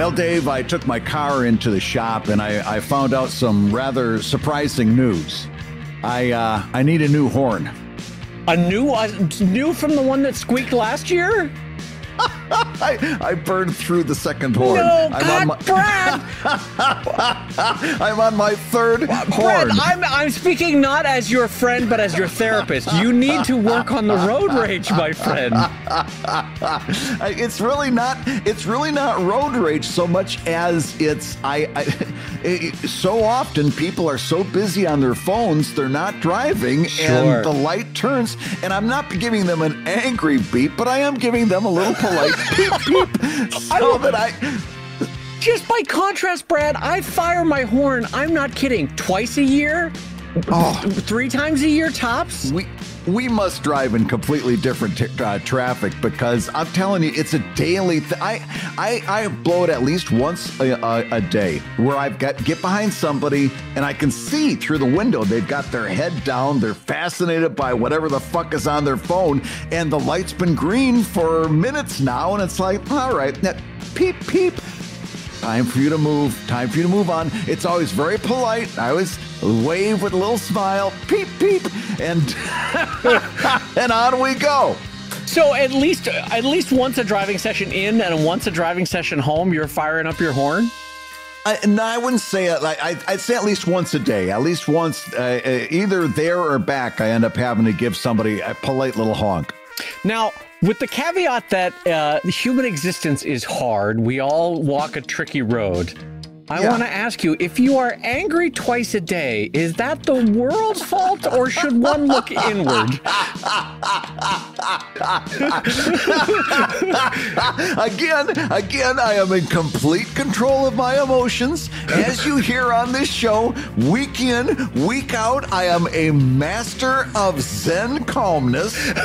Well, Dave, I took my car into the shop and I, I found out some rather surprising news. I uh, I need a new horn. A new, uh, new from the one that squeaked last year? I, I burned through the second horn. No, I'm God, my, Brad! I'm on my third Brad, horn. I'm, I'm speaking not as your friend, but as your therapist. You need to work on the road rage, my friend. It's really not it's really not road rage so much as it's I, I it- so often people are so busy on their phones they're not driving Sure. and the light turns and I'm not giving them an angry beep but I am giving them a little polite beep beep so that I Just by contrast, Brad, I fire my horn, I'm not kidding, twice a year? three times a year tops? we we must drive in completely different t- uh, traffic because I'm telling you, it's a daily. I I I blow it at least once a, a, a day, where I've got get behind somebody and I can see through the window. They've got their head down. They're fascinated by whatever the fuck is on their phone, and the light's been green for minutes now, and it's like, all right, peep peep. Time for you to move. Time for you to move on. It's always very polite. I always wave with a little smile, peep peep, and and on we go. So at least at least once a driving session in and once a driving session home, you're firing up your horn? I, no, I wouldn't say it. Like I, I'd say at least once a day. At least once, uh, uh, either there or back. I end up having to give somebody a polite little honk. Now, with the caveat that uh, human existence is hard, we all walk a tricky road. I Yeah. want to ask you if you are angry twice a day, is that the world's fault or should one look inward? again, again, I am in complete control of my emotions. As you hear on this show, week in, week out, I am a master of Zen calmness.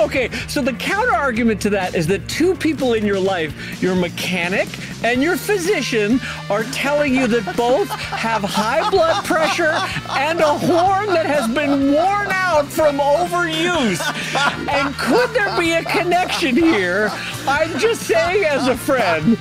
Okay, so the counter argument to that is that two people in your life, your mechanic and your physician, are telling you that both have high blood pressure and a horn that has been worn out from overuse. And could there be a connection here? I'm just saying as a friend.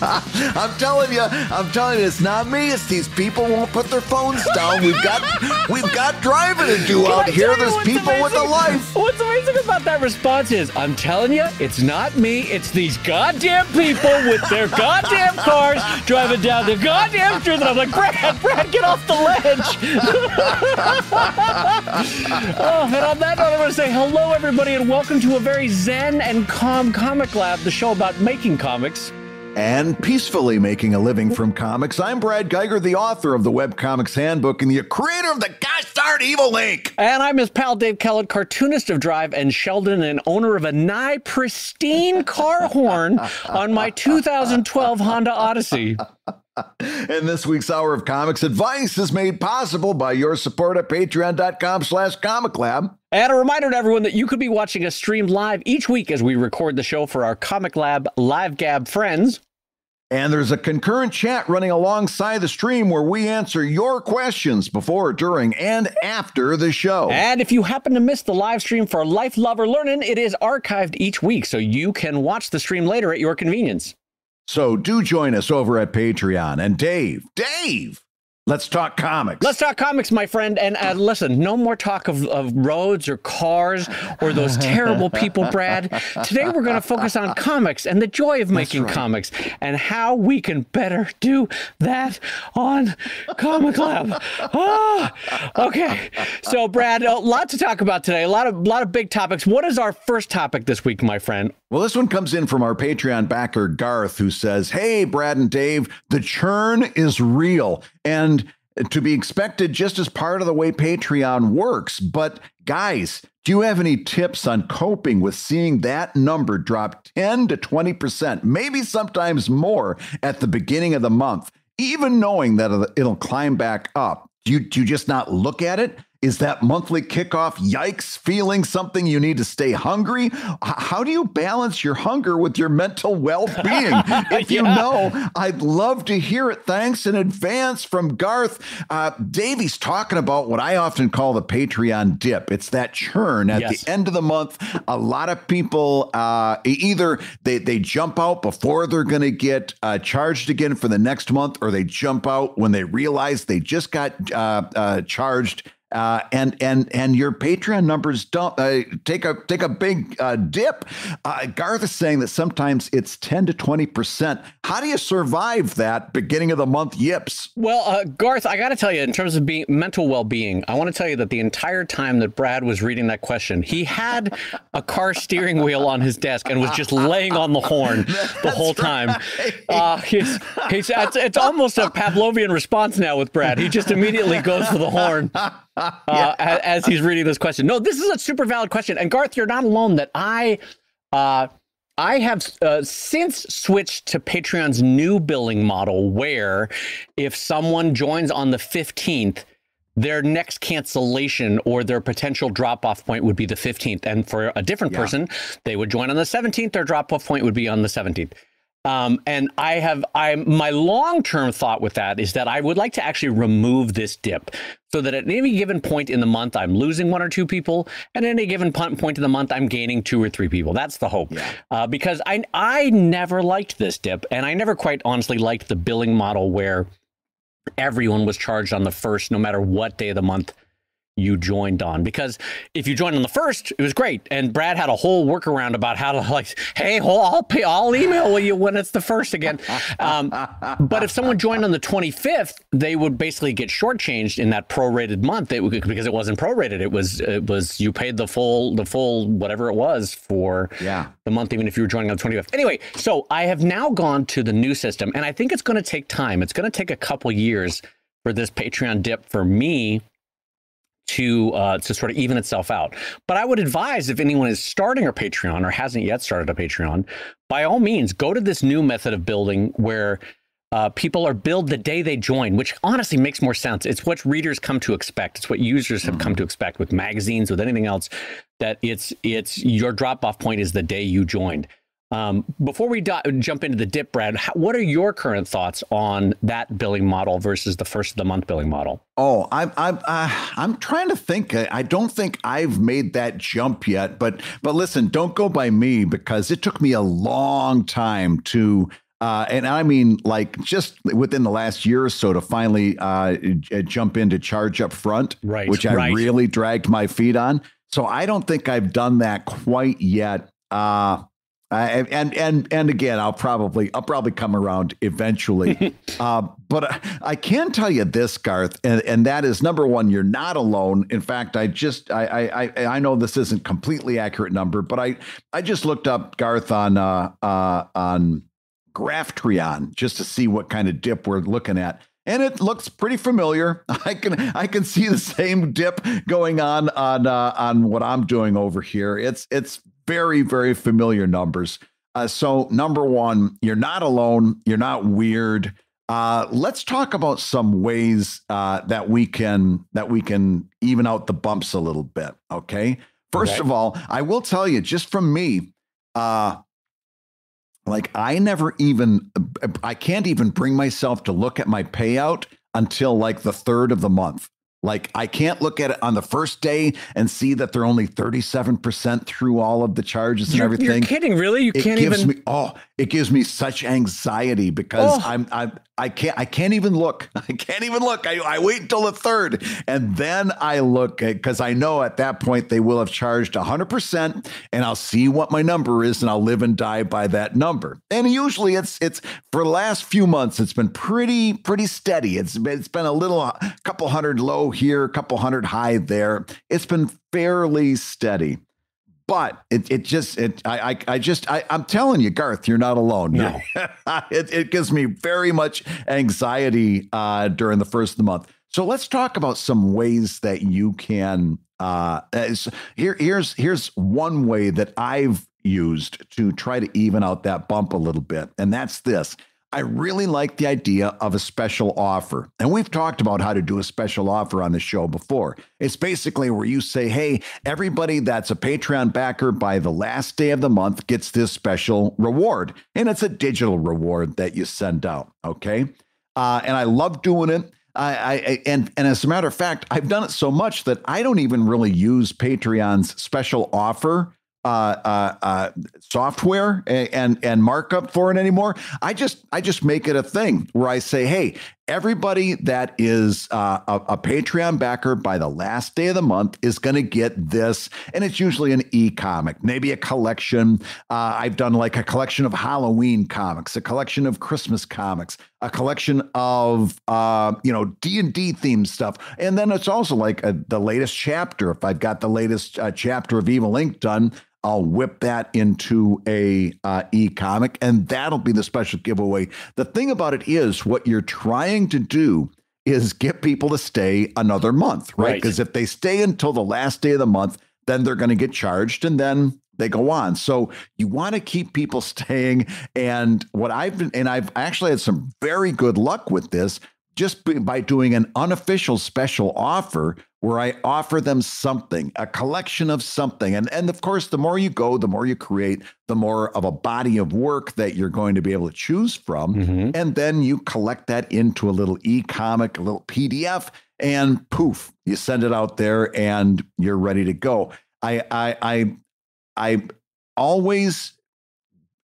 I'm telling you, I'm telling you, it's not me. It's these people won't put their phones down. We've got, we've got driving to do Can out I here. There's people with a amazing? life. What's amazing about that response is, I'm telling you, it's not me. It's these goddamn people with their goddamn cars driving down the goddamn street. And I'm like, Brad, Brad, get off the ledge. oh, and on that note, I want to say hello, everybody, and welcome to a very zen and calm comic lab, the show about making comics. And peacefully making a living from comics. I'm Brad Guigar, the author of the Webcomics Handbook and the creator of the gosh darn Evil Inc. And I'm his pal Dave Kellett, cartoonist of Drive and Sheldon, and owner of a nigh pristine car horn on my 2012 Honda Odyssey. And this week's Hour of Comics Advice is made possible by your support at patreon.com slash comic lab. And a reminder to everyone that you could be watching us stream live each week as we record the show for our Comic Lab Live Gab friends. And there's a concurrent chat running alongside the stream where we answer your questions before, during, and after the show. And if you happen to miss the live stream for Life Lover Learning, it is archived each week, so you can watch the stream later at your convenience. So do join us over at Patreon. And Dave, Dave, let's talk comics. Let's talk comics, my friend. And uh, listen, no more talk of, of roads or cars or those terrible people, Brad. Today we're going to focus on comics and the joy of making right. comics and how we can better do that on Comic Lab. Ah, okay. So, Brad, a lot to talk about today. A lot of lot of big topics. What is our first topic this week, my friend? Well, this one comes in from our Patreon backer, Garth, who says, Hey, Brad and Dave, the churn is real and to be expected just as part of the way Patreon works. But guys, do you have any tips on coping with seeing that number drop 10 to 20%, maybe sometimes more at the beginning of the month, even knowing that it'll- climb back up? Do you, do you just not look at it? Is that monthly kickoff yikes feeling something you need to stay hungry? How do you balance your hunger with your mental well being? if you know, I'd love to hear it. Thanks in advance from Garth. Uh, Davey's talking about what I often call the Patreon dip. It's that churn at yes. the end of the month. A lot of people uh, either they, they jump out before they're going to get uh, charged again for the next month, or they jump out when they realize they just got uh, uh, charged uh, and and and your Patreon numbers don't uh, take a take a big uh, dip. Uh, Garth is saying that sometimes it's ten to twenty percent. How do you survive that beginning of the month yips? Well, uh, Garth, I got to tell you, in terms of being mental well being, I want to tell you that the entire time that Brad was reading that question, he had a car steering wheel on his desk and was just laying on the horn the whole time. Right. Uh, he's, he's it's, it's almost a Pavlovian response now with Brad. He just immediately goes for the horn. uh, as he's reading this question. No, this is a super valid question. And Garth, you're not alone. That I, uh, I have uh, since switched to Patreon's new billing model, where if someone joins on the 15th, their next cancellation or their potential drop off point would be the 15th. And for a different yeah. person, they would join on the 17th, their drop off point would be on the 17th. Um, and I have I my long term thought with that is that I would like to actually remove this dip so that at any given point in the month I'm losing one or two people, and at any given point in the month I'm gaining two or three people. That's the hope. Yeah. Uh, because I I never liked this dip, and I never quite honestly liked the billing model where everyone was charged on the first, no matter what day of the month you joined on. Because if you joined on the first it was great. And brad had a whole workaround about how to like hey i'll pay i'll email you when it's the first again. Um, but if someone joined on the 25th they would basically get shortchanged in that prorated month. It, because it wasn't prorated. It was it was you paid the full the full whatever it was for yeah. the month even if you were joining on the 25th anyway so i have now gone to the new system and i think it's going to take time. It's going to take a couple years for this patreon dip for me to uh, to sort of even itself out. But I would advise if anyone is starting a Patreon or hasn't yet started a Patreon, by all means, go to this new method of building where uh, people are billed the day they join, which honestly makes more sense. It's what readers come to expect. It's what users have come to expect with magazines, with anything else. That it's it's your drop off point is the day you joined. Um, before we do- jump into the dip, Brad, how, what are your current thoughts on that billing model versus the first of the month billing model? Oh, I'm I'm uh, I'm trying to think. I don't think I've made that jump yet. But but listen, don't go by me because it took me a long time to. Uh, and I mean, like just within the last year or so, to finally uh, jump into charge up front, right? Which I right. really dragged my feet on. So I don't think I've done that quite yet. Uh, uh, and and and again, I'll probably I'll probably come around eventually. uh, but I can tell you this, Garth, and, and that is number one, you're not alone. In fact, I just I I I know this isn't completely accurate number, but I I just looked up Garth on uh, uh, on Graphtreon just to see what kind of dip we're looking at and it looks pretty familiar. I can I can see the same dip going on on uh, on what I'm doing over here. It's it's very, very familiar numbers. Uh, so, number one, you're not alone. You're not weird. Uh, let's talk about some ways uh, that we can that we can even out the bumps a little bit. Okay. First okay. of all, I will tell you, just from me, uh, like I never even I can't even bring myself to look at my payout until like the third of the month. Like I can't look at it on the first day and see that they're only 37% through all of the charges and you're, everything. You're kidding, really? You it can't gives even me oh, it gives me such anxiety because oh. I'm I'm I can't I can't even look. I can't even look. I, I wait until the third and then I look because I know at that point they will have charged 100% and I'll see what my number is and I'll live and die by that number. And usually it's it's for the last few months it's been pretty pretty steady. It's been, it's been a little a couple hundred low here, a couple hundred high there. It's been fairly steady but it, it just it I, I, I just I, I'm telling you, Garth, you're not alone. No. it, it gives me very much anxiety uh, during the first of the month. So let's talk about some ways that you can. Uh, here here's here's one way that I've used to try to even out that bump a little bit, and that's this. I really like the idea of a special offer. And we've talked about how to do a special offer on the show before. It's basically where you say, hey, everybody that's a Patreon backer by the last day of the month gets this special reward. And it's a digital reward that you send out. Okay. Uh, and I love doing it. I, I, and and as a matter of fact, I've done it so much that I don't even really use Patreon's special offer uh, uh, uh, software and and markup for it anymore. I just I just make it a thing where I say, hey, everybody that is uh, a, a, Patreon backer by the last day of the month is going to get this, and it's usually an e-comic, maybe a collection. Uh, I've done like a collection of Halloween comics, a collection of Christmas comics, a collection of uh, you know D and D themed stuff, and then it's also like a, the latest chapter. If I've got the latest chapter of Evil Inc. done. I'll whip that into a uh, e-comic, and that'll be the special giveaway. The thing about it is, what you're trying to do is get people to stay another month, right? Because right. if they stay until the last day of the month, then they're going to get charged, and then they go on. So you want to keep people staying. And what I've been, and I've actually had some very good luck with this just by doing an unofficial special offer where I offer them something, a collection of something. And, and of course, the more you go, the more you create, the more of a body of work that you're going to be able to choose from. Mm-hmm. And then you collect that into a little e comic, a little PDF, and poof, you send it out there and you're ready to go. I, I, I, I always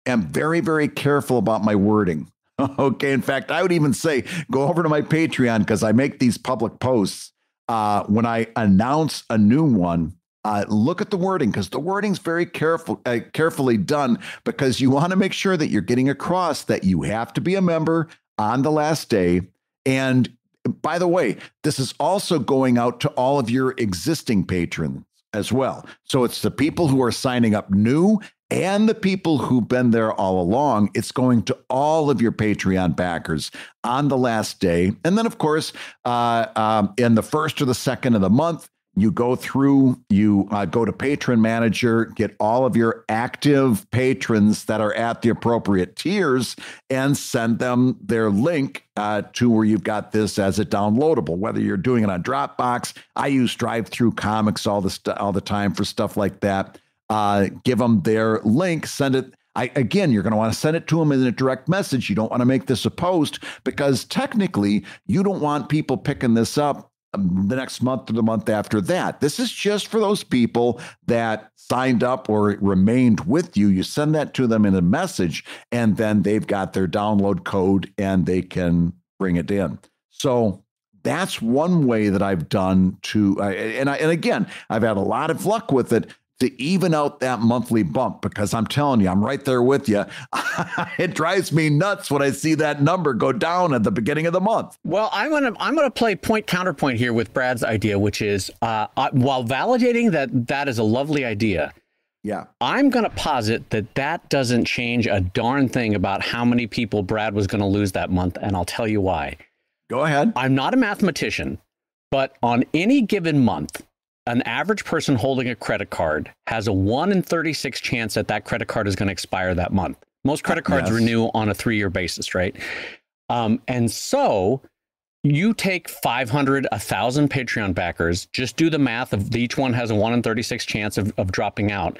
am very, very careful about my wording. Okay. In fact, I would even say go over to my Patreon because I make these public posts uh, when I announce a new one. Uh, look at the wording because the wording's very careful, uh, carefully done because you want to make sure that you're getting across that you have to be a member on the last day. And by the way, this is also going out to all of your existing patrons as well. So it's the people who are signing up new and the people who've been there all along. It's going to all of your Patreon backers on the last day. And then, of course, uh, um, in the first or the second of the month, you go through, you uh, go to Patron Manager, get all of your active patrons that are at the appropriate tiers, and send them their link uh, to where you've got this as a downloadable. Whether you're doing it on Dropbox, I use DriveThruComics all the st- all the time for stuff like that. Uh, give them their link, send it. I, again, you're going to want to send it to them in a direct message. You don't want to make this a post because technically you don't want people picking this up um, the next month or the month after that. This is just for those people that signed up or remained with you. You send that to them in a message, and then they've got their download code and they can bring it in. So that's one way that I've done to, and I, and again, I've had a lot of luck with it to even out that monthly bump because I'm telling you, I'm right there with you. it drives me nuts when I see that number go down at the beginning of the month. Well, I'm gonna I'm gonna play point counterpoint here with Brad's idea, which is uh, uh, while validating that that is a lovely idea. Yeah. I'm going to posit that that doesn't change a darn thing about how many people Brad was going to lose that month. And I'll tell you why. Go ahead. I'm not a mathematician, but on any given month, an average person holding a credit card has a 1 in 36 chance that that credit card is going to expire that month. Most credit cards yes. renew on a three year basis, right? Um, and so you take 500, 1,000 Patreon backers, just do the math of each one has a 1 in 36 chance of, of dropping out,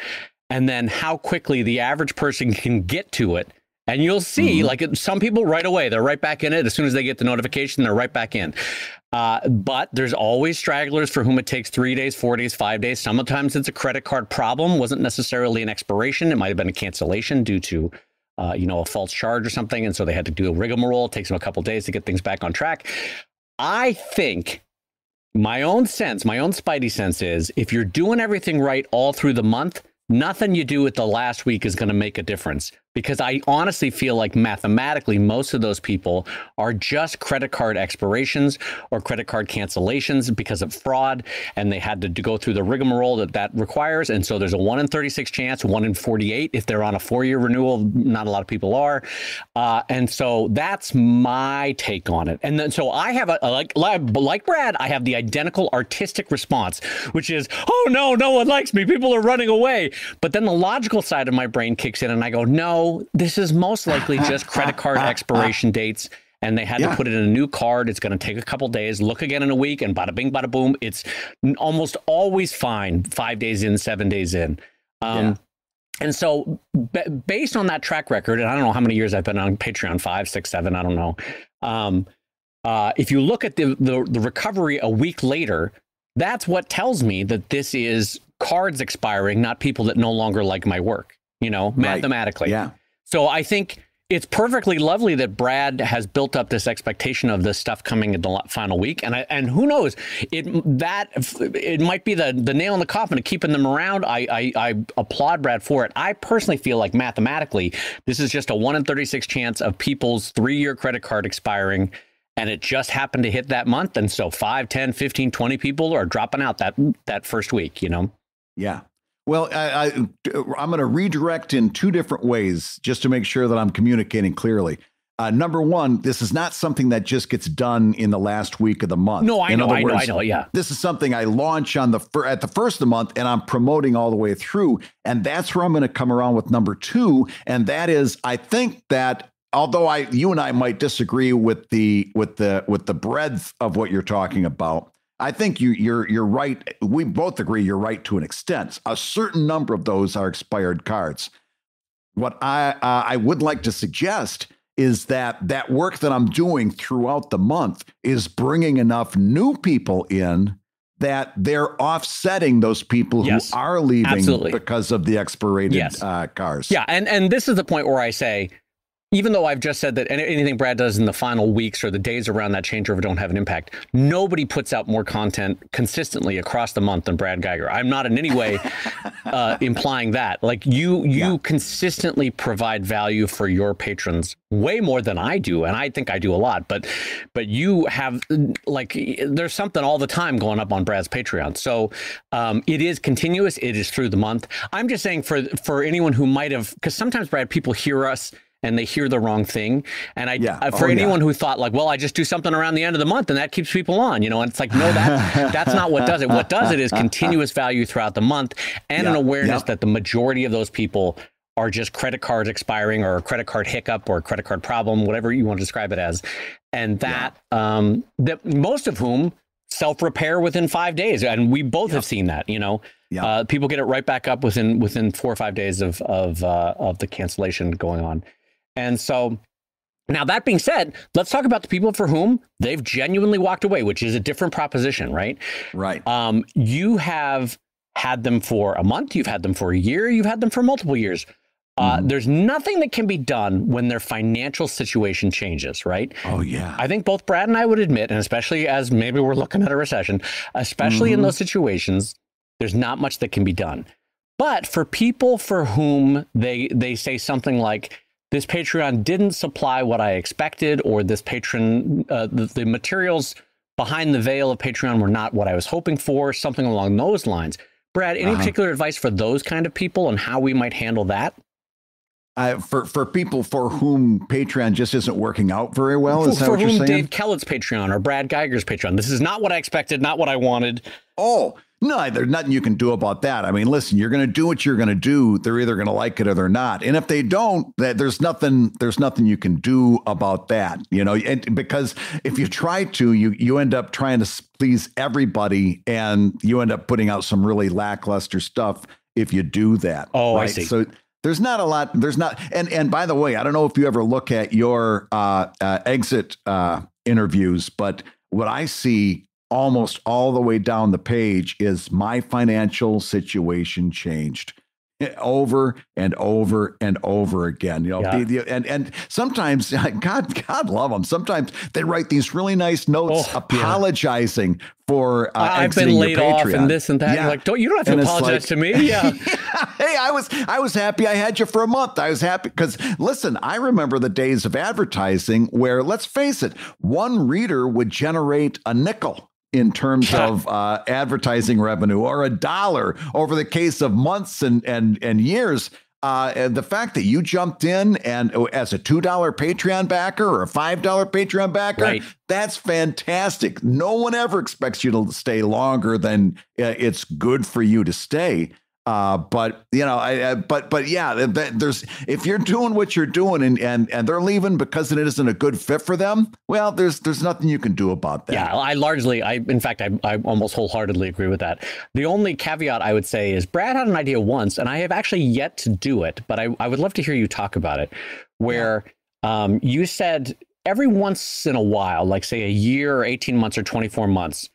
and then how quickly the average person can get to it and you'll see, mm-hmm. like some people right away, they're right back in it. As soon as they get the notification, they're right back in. Uh, but there's always stragglers for whom it takes three days, four days, five days. Sometimes it's a credit card problem, wasn't necessarily an expiration. It might have been a cancellation due to, uh, you know, a false charge or something. And so they had to do a rigmarole. It takes them a couple days to get things back on track. I think my own sense, my own spidey sense is if you're doing everything right all through the month, nothing you do at the last week is going to make a difference because I honestly feel like mathematically most of those people are just credit card expirations or credit card cancellations because of fraud and they had to go through the rigmarole that that requires. And so there's a 1 in 36 chance 1 in 48 if they're on a four-year renewal not a lot of people are. Uh, and so that's my take on it. And then so I have a, a like like Brad I have the identical artistic response which is oh no no one likes me. People are running away. But then the logical side of my brain kicks in and I go no this is most likely just credit card expiration dates and they had yeah. to put it in a new card. It's going to take a couple days. Look again in a week, and bada bing, bada boom. It's almost always fine. Five days in, seven days in. Um, yeah. And so, based on that track record, and I don't know how many years I've been on Patreon five, six, seven, I don't know. Um, uh, if you look at the, the, the recovery a week later, that's what tells me that this is cards expiring, not people that no longer like my work. You know, right. mathematically. Yeah. So I think it's perfectly lovely that Brad has built up this expectation of this stuff coming in the final week, and I, and who knows it that it might be the the nail in the coffin of keeping them around. I, I, I applaud Brad for it. I personally feel like mathematically this is just a one in thirty six chance of people's three year credit card expiring. And it just happened to hit that month. And so 5, 10, 15, 20 people are dropping out that that first week, you know? Yeah. Well, I, I, am going to redirect in two different ways just to make sure that I'm communicating clearly. Uh, number one, this is not something that just gets done in the last week of the month. No, I in know, I words, know, I know. Yeah, this is something I launch on the fir- at the first of the month, and I'm promoting all the way through. And that's where I'm going to come around with number two, and that is, I think that although I, you and I might disagree with the with the with the breadth of what you're talking about, I think you, you're you're right. We both agree you're right to an extent. A certain number of those are expired cards. What I uh, I would like to suggest is that that work that I'm doing throughout the month is bringing enough new people in that they're offsetting those people yes, who are leaving absolutely. because of the expired yes. uh, cars. Yeah, and and this is the point where I say even though I've just said that anything Brad does in the final weeks or the days around that changeover don't have an impact, nobody puts out more content consistently across the month than Brad Guigar. I'm not in any way uh, implying that. Like you, you yeah. consistently provide value for your patrons way more than I do, and I think I do a lot. But, but you have like there's something all the time going up on Brad's Patreon. So um, it is continuous. It is through the month. I'm just saying for for anyone who might have because sometimes Brad people hear us and they hear the wrong thing. And I, yeah. uh, for oh, anyone yeah. who thought like, well, I just do something around the end of the month and that keeps people on, you know, and it's like, no, that that's not what does it. What does it is continuous value throughout the month and yeah. an awareness that the majority of those people are just credit cards expiring or a credit card hiccup or a credit card problem, whatever you want to describe it as. And that, um, that most of whom self repair within five days. And we both have seen that, you know, uh, people get it right back up within, within four or five days of, of, uh, of the cancellation going on. And so now that being said, let's talk about the people for whom they've genuinely walked away, which is a different proposition, right? Right. Um, you have had them for a month, you've had them for a year, you've had them for multiple years. Uh, mm-hmm. There's nothing that can be done when their financial situation changes, right? Oh, yeah. I think both Brad and I would admit, and especially as maybe we're looking at a recession, especially mm-hmm. in those situations, there's not much that can be done. But for people for whom they they say something like, this Patreon didn't supply what I expected, or this patron, uh, the, the materials behind the veil of Patreon were not what I was hoping for, something along those lines. Brad, any uh-huh. particular advice for those kind of people and how we might handle that? Uh, for for people for whom Patreon just isn't working out very well, is for, that what you're saying? Dave Kellett's Patreon or Brad Guigar's Patreon. This is not what I expected, not what I wanted. Oh, no, there's nothing you can do about that. I mean, listen, you're going to do what you're going to do. They're either going to like it or they're not. And if they don't, that there's nothing there's nothing you can do about that. You know, and because if you try to, you you end up trying to please everybody, and you end up putting out some really lackluster stuff if you do that. Oh, right? I see. So there's not a lot. There's not. And and by the way, I don't know if you ever look at your uh, uh, exit uh, interviews, but what I see almost all the way down the page is my financial situation changed over and over and over again. You know, yeah. the, the, and and sometimes God God love them. Sometimes they write these really nice notes oh, apologizing yeah. for. Uh, I've been laid off and this and that. Yeah. Like, don't you don't have to and apologize like, to me? Yeah. hey, I was I was happy I had you for a month. I was happy because listen, I remember the days of advertising where, let's face it, one reader would generate a nickel in terms of uh, advertising revenue or a dollar over the case of months and and and years. Uh, and the fact that you jumped in and oh, as a two dollar Patreon backer or a five dollar Patreon backer, right. that's fantastic. No one ever expects you to stay longer than uh, it's good for you to stay. Uh, but you know, I, I, but but yeah, there's if you're doing what you're doing and and and they're leaving because it isn't a good fit for them, well, there's there's nothing you can do about that. Yeah, I largely, I in fact, I I almost wholeheartedly agree with that. The only caveat I would say is Brad had an idea once, and I have actually yet to do it, but I I would love to hear you talk about it, where yeah. um, you said every once in a while, like say a year or 18 months or 24 months,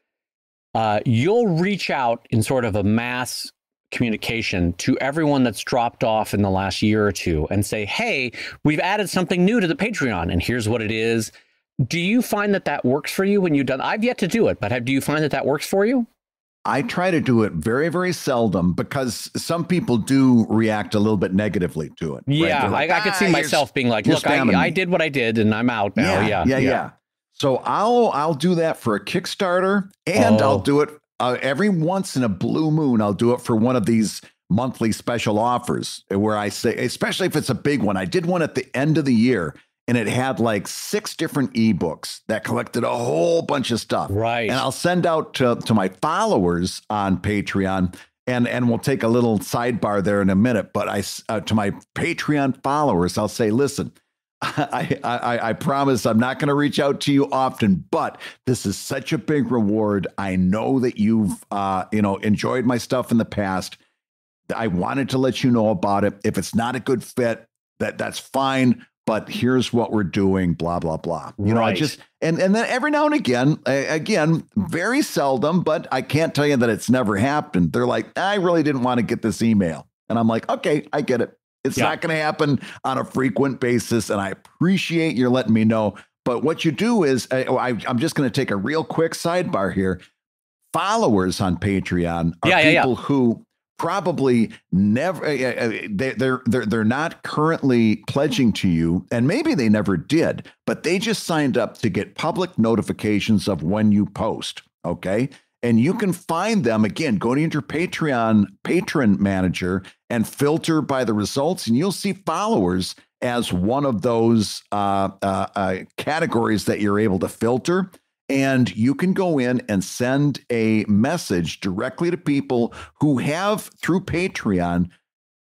uh, you'll reach out in sort of a mass communication to everyone that's dropped off in the last year or two and say, hey, we've added something new to the Patreon and here's what it is. Do you find that that works for you when you've done? I've yet to do it, but have, do you find that that works for you? I try to do it very, very seldom because some people do react a little bit negatively to it. Yeah, right? like, I, I, could see ah, myself being like, "Look, I, I, did what I did, and I'm out now." Yeah, yeah, yeah. yeah. yeah. So I'll I'll do that for a Kickstarter, and oh. I'll do it uh, every once in a blue moon, I'll do it for one of these monthly special offers where I say, especially if it's a big one. I did one at the end of the year and it had like six different ebooks that collected a whole bunch of stuff. Right. And I'll send out to, to my followers on Patreon. And, and we'll take a little sidebar there in a minute. But I uh, to my Patreon followers, I'll say, listen, I, I, I promise I'm not going to reach out to you often, but this is such a big reward. I know that you've uh, you know enjoyed my stuff in the past. I wanted to let you know about it. If it's not a good fit, that that's fine. But here's what we're doing. Blah blah blah. You know, I just and and then every now and again, again, very seldom, but I can't tell you that it's never happened. They're like, I really didn't want to get this email, and I'm like, okay, I get it. It's yeah. not going to happen on a frequent basis. And I appreciate your letting me know. But what you do is, I, am just going to take a real quick sidebar here. Followers on Patreon are yeah, people yeah, who probably never uh, uh, they, they're they're they're not currently pledging to you and maybe they never did but they just signed up to get public notifications of when you post okay and you can find them again, go to your Patreon patron manager and filter by the results, and you'll see followers as one of those uh, uh, uh, categories that you're able to filter. And you can go in and send a message directly to people who have, through Patreon,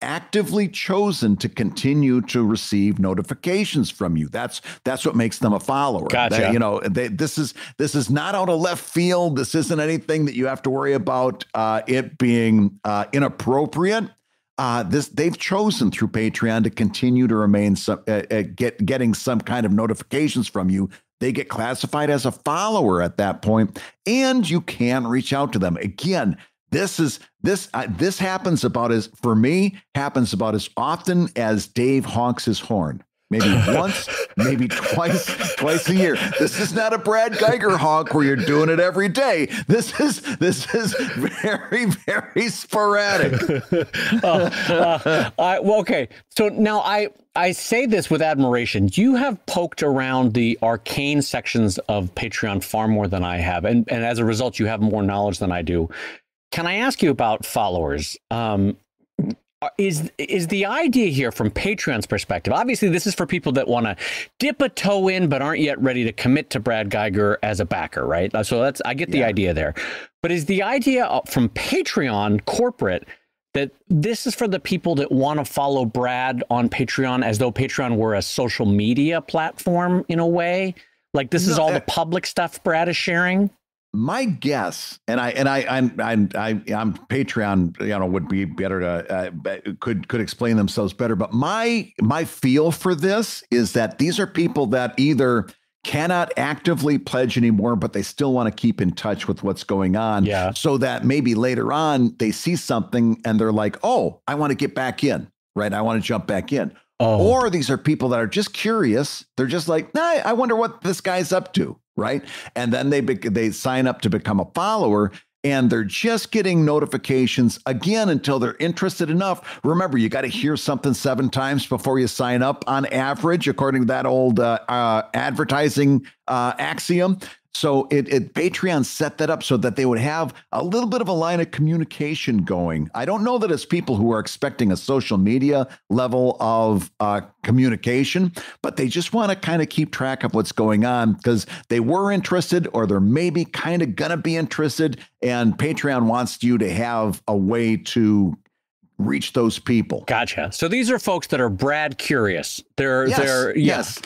actively chosen to continue to receive notifications from you. That's that's what makes them a follower. Gotcha. They, you know, they, this is this is not out of left field. This isn't anything that you have to worry about uh, it being uh, inappropriate. Uh, this they've chosen through Patreon to continue to remain some uh, uh, get getting some kind of notifications from you. They get classified as a follower at that point, and you can reach out to them again this is this uh, this happens about as for me happens about as often as Dave honks his horn. Maybe once, maybe twice, twice a year. This is not a Brad Guigar honk where you're doing it every day. This is this is very very sporadic. uh, uh, I, well, okay. So now I I say this with admiration. You have poked around the arcane sections of Patreon far more than I have, and and as a result, you have more knowledge than I do. Can I ask you about followers? Um, is is the idea here from Patreon's perspective? Obviously, this is for people that want to dip a toe in but aren't yet ready to commit to Brad Guigar as a backer, right? So that's I get the yeah. idea there. But is the idea from Patreon corporate that this is for the people that want to follow Brad on Patreon as though Patreon were a social media platform in a way? Like this no, is all the public stuff Brad is sharing? My guess, and I and I I'm I'm I, am Patreon, you know, would be better to uh, could could explain themselves better. But my my feel for this is that these are people that either cannot actively pledge anymore, but they still want to keep in touch with what's going on. Yeah. So that maybe later on they see something and they're like, oh, I want to get back in, right? I want to jump back in. Oh. Or these are people that are just curious. They're just like, nah, I wonder what this guy's up to right? And then they they sign up to become a follower and they're just getting notifications again until they're interested enough. Remember, you got to hear something seven times before you sign up on average, according to that old uh, uh, advertising uh, axiom. So it, it Patreon set that up so that they would have a little bit of a line of communication going. I don't know that it's people who are expecting a social media level of uh, communication, but they just want to kind of keep track of what's going on because they were interested or they're maybe kind of gonna be interested. And Patreon wants you to have a way to reach those people. Gotcha. So these are folks that are Brad curious. They're yes, they're yes.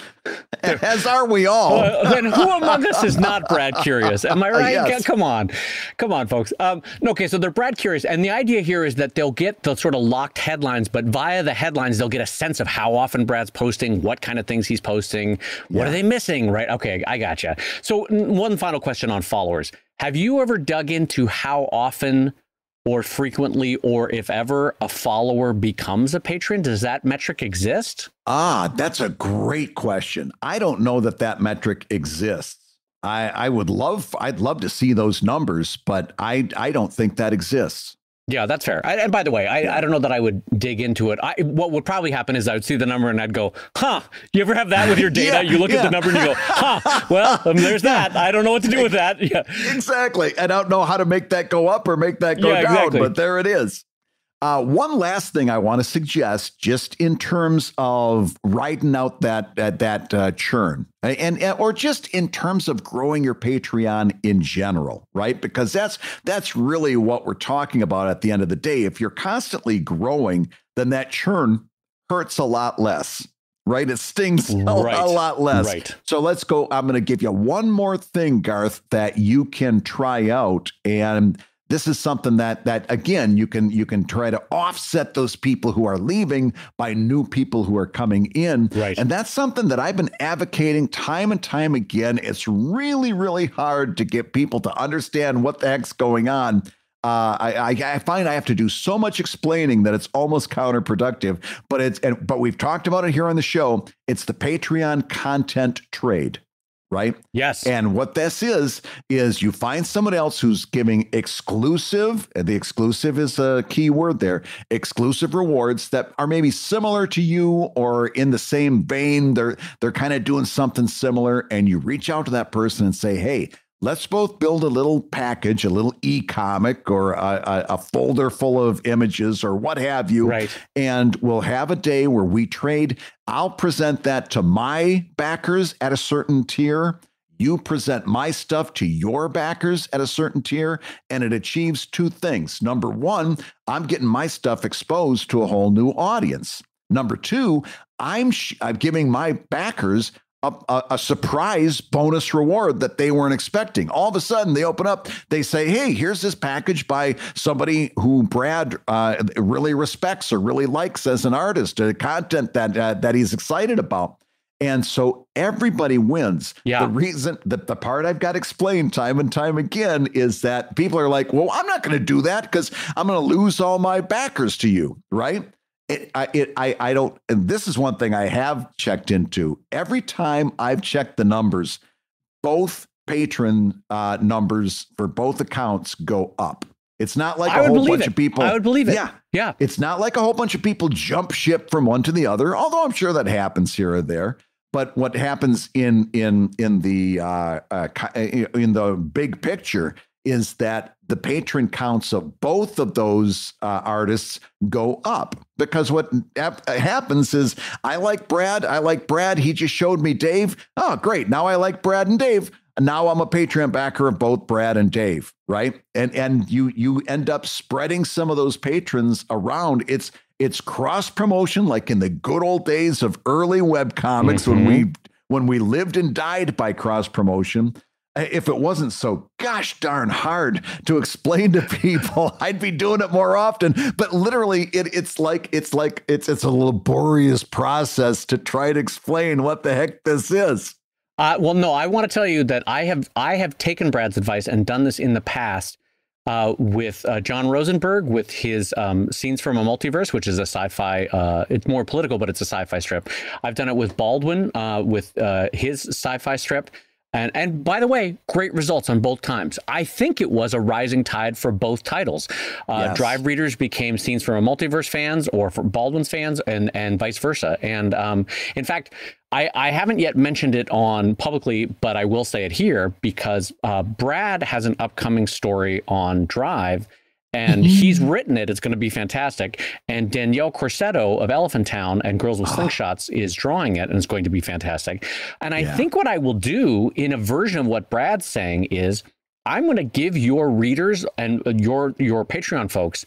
As are we all. Uh, then who among us is not Brad curious? Am I right? Yes. Come on, come on, folks. Um, okay, so they're Brad curious, and the idea here is that they'll get the sort of locked headlines, but via the headlines, they'll get a sense of how often Brad's posting, what kind of things he's posting, what Yeah. are they missing, right? Okay, I gotcha. So n- one final question on followers: Have you ever dug into how often? Or frequently, or if ever, a follower becomes a patron? Does that metric exist? Ah, that's a great question. I don't know that that metric exists. I, I would love, I'd love to see those numbers, but I, I don't think that exists. Yeah, that's fair. I, and by the way, I, I don't know that I would dig into it. I, what would probably happen is I would see the number and I'd go, huh. You ever have that with your data? Yeah, you look at the number and you go, huh. Well, um, there's that. I don't know what to do with that. Yeah. Exactly. I don't know how to make that go up or make that go Yeah, down, exactly. but there it is. Uh, one last thing I want to suggest, just in terms of riding out that that, that uh, churn, and, and or just in terms of growing your Patreon in general, right? Because that's that's really what we're talking about at the end of the day. If you're constantly growing, then that churn hurts a lot less, right? It stings a, Right. a lot less. Right. So let's go. I'm going to give you one more thing, Garth, that you can try out, and this is something that that again you can you can try to offset those people who are leaving by new people who are coming in. Right. And that's something that I've been advocating time and time again. It's really really hard to get people to understand what the heck's going on. Uh, I, I find I have to do so much explaining that it's almost counterproductive. But it's and, but we've talked about it here on the show. It's the Patreon content trade, right? Yes. And what this is, is you find someone else who's giving exclusive, and the exclusive is a key word there, exclusive rewards that are maybe similar to you or in the same vein. They're they're kind of doing something similar. And you reach out to that person and say, hey, let's both build a little package, a little e-comic or a, a, a folder full of images or what have you right. and we'll have a day where we trade. I'll present that to my backers at a certain tier. You present my stuff to your backers at a certain tier, and it achieves two things. Number one, I'm getting my stuff exposed to a whole new audience. Number two, I'm, sh- I'm giving my backers a, a, a surprise bonus reward that they weren't expecting. All of a sudden, they open up, they say, Hey, here's this package by somebody who Brad uh, really respects or really likes as an artist, uh, content that, uh, that he's excited about. And so everybody wins. Yeah. The reason that the part I've got explained time and time again is that people are like, well, I'm not going to do that because I'm going to lose all my backers to you, right? It, I, it, I, I don't, and this is one thing I have checked into. Every time I've checked the numbers, both patron uh, numbers for both accounts go up. It's not like I a would whole bunch it. of people. I would believe it. Yeah. Yeah. It's not like a whole bunch of people jump ship from one to the other, although I'm sure that happens here or there. But what happens in in in the uh, uh, ki- in the big picture is that the patron counts of both of those uh, artists go up because what hap- happens is I like Brad, I like Brad. He just showed me Dave. Oh, great! Now I like Brad and Dave. And now I'm a Patreon backer of both Brad and Dave, right? And and you you end up spreading some of those patrons around. It's it's cross promotion like in the good old days of early web comics when we when we lived and died by cross promotion. If it wasn't so gosh darn hard to explain to people, I'd be doing it more often. But literally, it, it's like it's like it's it's a laborious process to try to explain what the heck this is. Uh, well, no, I want to tell you that I have I have taken Brad's advice and done this in the past uh, with uh, Jon Rosenberg with his um, scenes from a multiverse, which is a sci-fi. Uh, it's more political, but it's a sci-fi strip. I've done it with Baldwin uh, with uh, his sci-fi strip. And and by the way, great results on both times. I think it was a rising tide for both titles. Uh, Yes. Drive readers became scenes from a multiverse fans or from Baldwin's fans, and and vice versa. And um, in fact, I, I haven't yet mentioned it on publicly, but I will say it here because uh, Brad has an upcoming story on Drive. And mm-hmm. he's written it. It's going to be fantastic. And Danielle Corsetto of Elephant Town and Girls with ah. Slingshots is drawing it, and it's going to be fantastic. And I Yeah. think what I will do in a version of what Brad's saying is I'm going to give your readers and uh, your your Patreon folks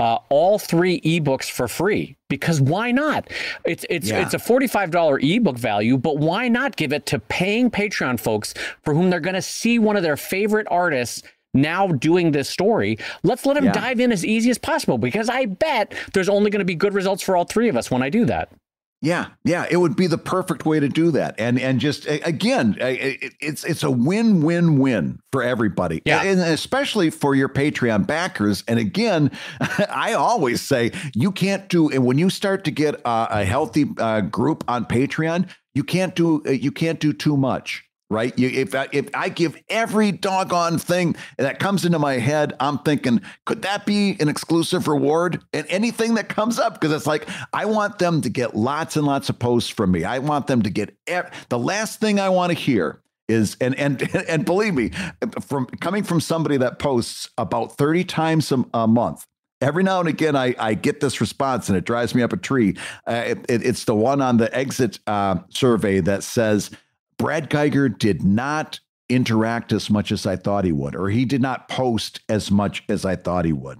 uh, all three ebooks for free because why not? It's it's Yeah. it's a forty five dollar ebook value, but why not give it to paying Patreon folks for whom they're going to see one of their favorite artists now doing this story? Let's let him Yeah. dive in as easy as possible because I bet there's only going to be good results for all three of us when I do that. Yeah, yeah, it would be the perfect way to do that, and and just again, it's it's a win win win for everybody, Yeah. and especially for your Patreon backers. And again, I always say you can't do, and when you start to get a, a healthy uh, group on Patreon, you can't do uh, you can't do too much. Right? You, if I, if I give every doggone thing that comes into my head, I'm thinking, could that be an exclusive reward? And anything that comes up, because it's like I want them to get lots and lots of posts from me. I want them to get ev- the last thing I want to hear is and and and believe me, from coming from somebody that posts about 30 times a, a month. Every now and again, I, I get this response and it drives me up a tree. Uh, it, it- it's the one on the exit uh, survey that says, Brad Guigar did not interact as much as I thought he would, or he did not post as much as I thought he would.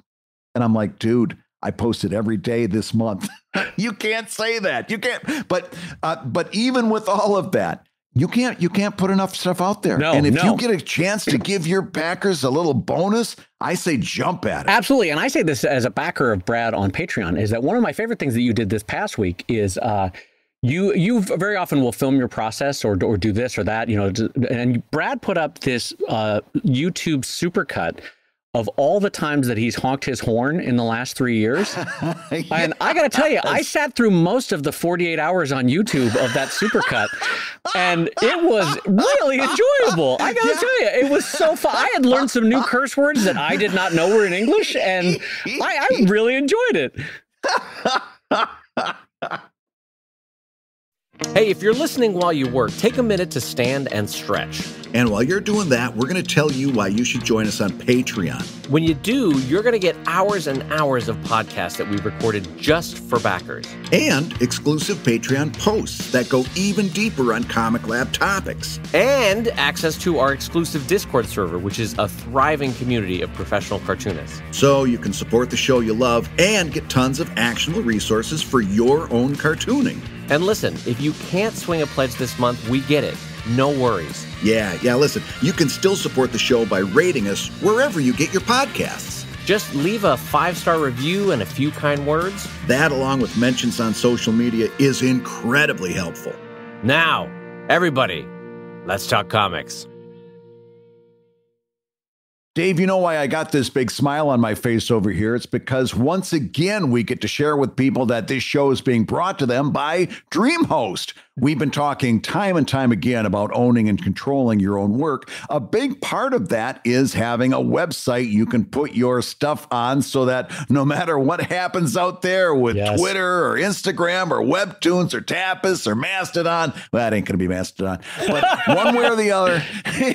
And I'm like, dude, I posted every day this month. you can't say that. You can't. But uh, but even with all of that, you can't you can't put enough stuff out there. No, and if no. you get a chance to give your backers a little bonus, I say jump at it. Absolutely. And I say this as a backer of Brad on Patreon is that one of my favorite things that you did this past week is uh, you you very often will film your process or or do this or that, you know, and Brad put up this uh, YouTube supercut of all the times that he's honked his horn in the last three years. And I got to tell you, I sat through most of the 48 hours on YouTube of that supercut, and it was really enjoyable. I got to tell you, it was so fun. I had learned some new curse words that I did not know were in English, and I, I really enjoyed it. Hey, if you're listening while you work, take a minute to stand and stretch. And while you're doing that, we're going to tell you why you should join us on Patreon. When you do, you're going to get hours and hours of podcasts that we've recorded just for backers. And exclusive Patreon posts that go even deeper on Comic Lab topics. And access to our exclusive Discord server, which is a thriving community of professional cartoonists. So you can support the show you love and get tons of actionable resources for your own cartooning. And listen, if you can't swing a pledge this month, we get it. No worries. Yeah, yeah, listen, you can still support the show by rating us wherever you get your podcasts. Just leave a five star review and a few kind words. That, along with mentions on social media, is incredibly helpful. Now, everybody, let's talk comics. Dave, you know why I got this big smile on my face over here? It's because once again, we get to share with people that this show is being brought to them by DreamHost. We've been talking time and time again about owning and controlling your own work. A big part of that is having a website you can put your stuff on so that no matter what happens out there with Yes. Twitter or Instagram or Webtoons or Tapas or Mastodon, well, that ain't going to be Mastodon, but one way or the other,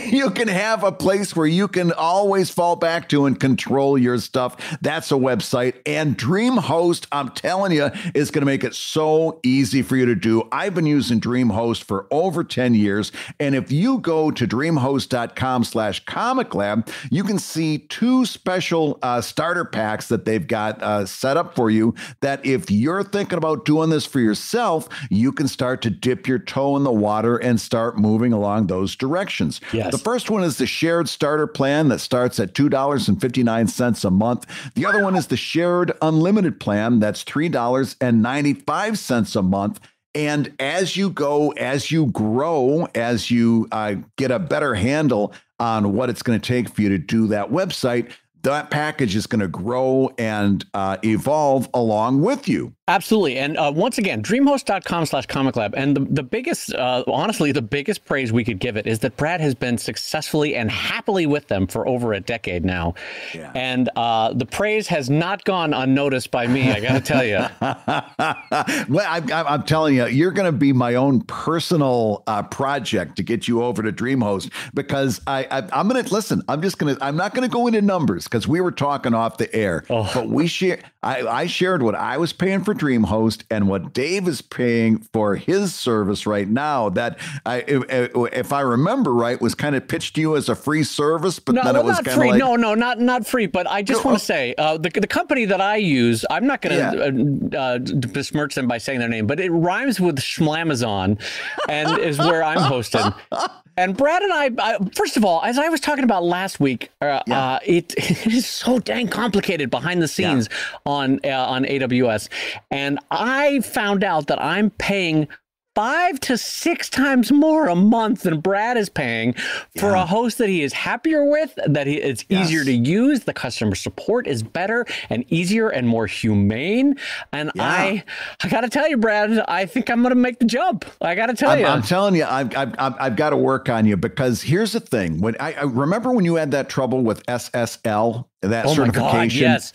you can have a place where you can always fall back to and control your stuff. That's a website. And DreamHost, I'm telling you, is going to make it so easy for you to do. I've been using DreamHost for over 10 years. And if you go to dreamhost.com slash comic lab, you can see two special uh, starter packs that they've got uh, set up for you that if you're thinking about doing this for yourself, you can start to dip your toe in the water and start moving along those directions. Yes. The first one is the shared starter plan that starts at $2.59 a month. The other one is the shared unlimited plan that's $3.95 a month. And as you go, as you grow, as you uh, get a better handle on what it's going to take for you to do that website, that package is going to grow and uh, evolve along with you. Absolutely. And uh, once again, dreamhost.com slash comic lab. And the, the biggest, uh, honestly, the biggest praise we could give it is that Brad has been successfully and happily with them for over a decade now. Yeah. And uh, the praise has not gone unnoticed by me, I got to tell you. well, I'm, I'm I'm telling you, you're going to be my own personal uh, project to get you over to DreamHost because I, I I'm going to listen. I'm just going to I'm not going to go into numbers because we were talking off the air. Oh. But we share. I, I shared what I was paying for DreamHost and what Dave is paying for his service right now. That I, if, if I remember right, was kind of pitched to you as a free service, but No, then well, it was not kind of free. like no, no, not not free. But I just No, want oh. to say uh, the the company that I use. I'm not going Yeah. to uh, uh, besmirch them by saying their name, but it rhymes with Schmlamazon, and is where I'm hosted. And Brad and I, I, first of all, as I was talking about last week, uh, Yeah. uh, it, it is so dang complicated behind the scenes on uh, on AWS, and I found out that I'm paying five to six times more a month than Brad is paying for Yeah. a host that he is happier with, that he, it's easier to use. The customer support is better and easier and more humane. And Yeah. I, I got to tell you, Brad, I think I'm going to make the jump. I got to tell I'm, you. I'm telling you, I've, I've, I've, got to work on you because here's the thing. When I, I remember when you had that trouble with SSL, that oh certification, God, yes.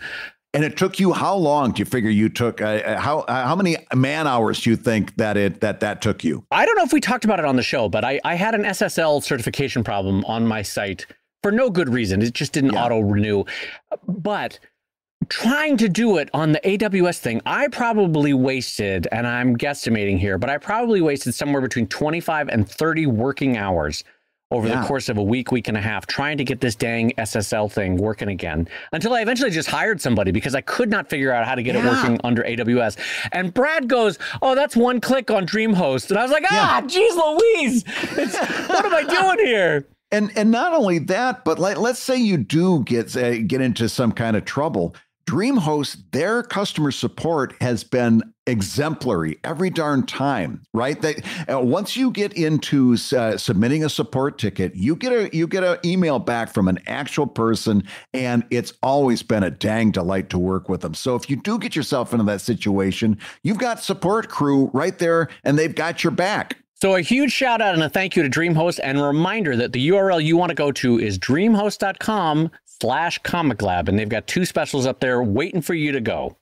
And it took you how long do you figure you took? Uh, uh, how uh, how many man hours do you think that it that that took you? I don't know if we talked about it on the show, but I, I had an SSL certification problem on my site for no good reason. It just didn't Yeah. auto renew. But trying to do it on the AWS thing, I probably wasted, and I'm guesstimating here, but I probably wasted somewhere between 25 and 30 working hours over Yeah. the course of a week, week and a half, trying to get this dang SSL thing working again until I eventually just hired somebody because I could not figure out how to get it working under AWS. And Brad goes, Oh, that's one click on DreamHost. And I was like, Ah, geez Louise, it's, what am I doing here? And and not only that, but like let's say you do get uh, get into some kind of trouble. DreamHost, their customer support has been exemplary every darn time, right? They, uh, once you get into uh, submitting a support ticket, you get a you get an email back from an actual person, and it's always been a dang delight to work with them. So if you do get yourself into that situation, you've got support crew right there, and they've got your back. So a huge shout out and a thank you to DreamHost and reminder that the URL you want to go to is dreamhost.com slash comic lab. And they've got two specials up there waiting for you to go.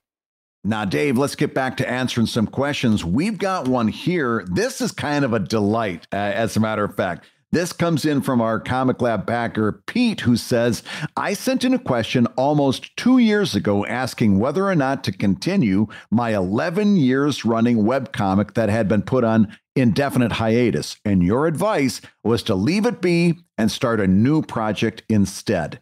Now, Dave, let's get back to answering some questions. We've got one here. This is kind of a delight, uh, as a matter of fact. This comes in from our Comic Lab backer, Pete, who says, I sent in a question almost two years ago asking whether or not to continue my 11 years running webcomic that had been put on indefinite hiatus. And your advice was to leave it be and start a new project instead.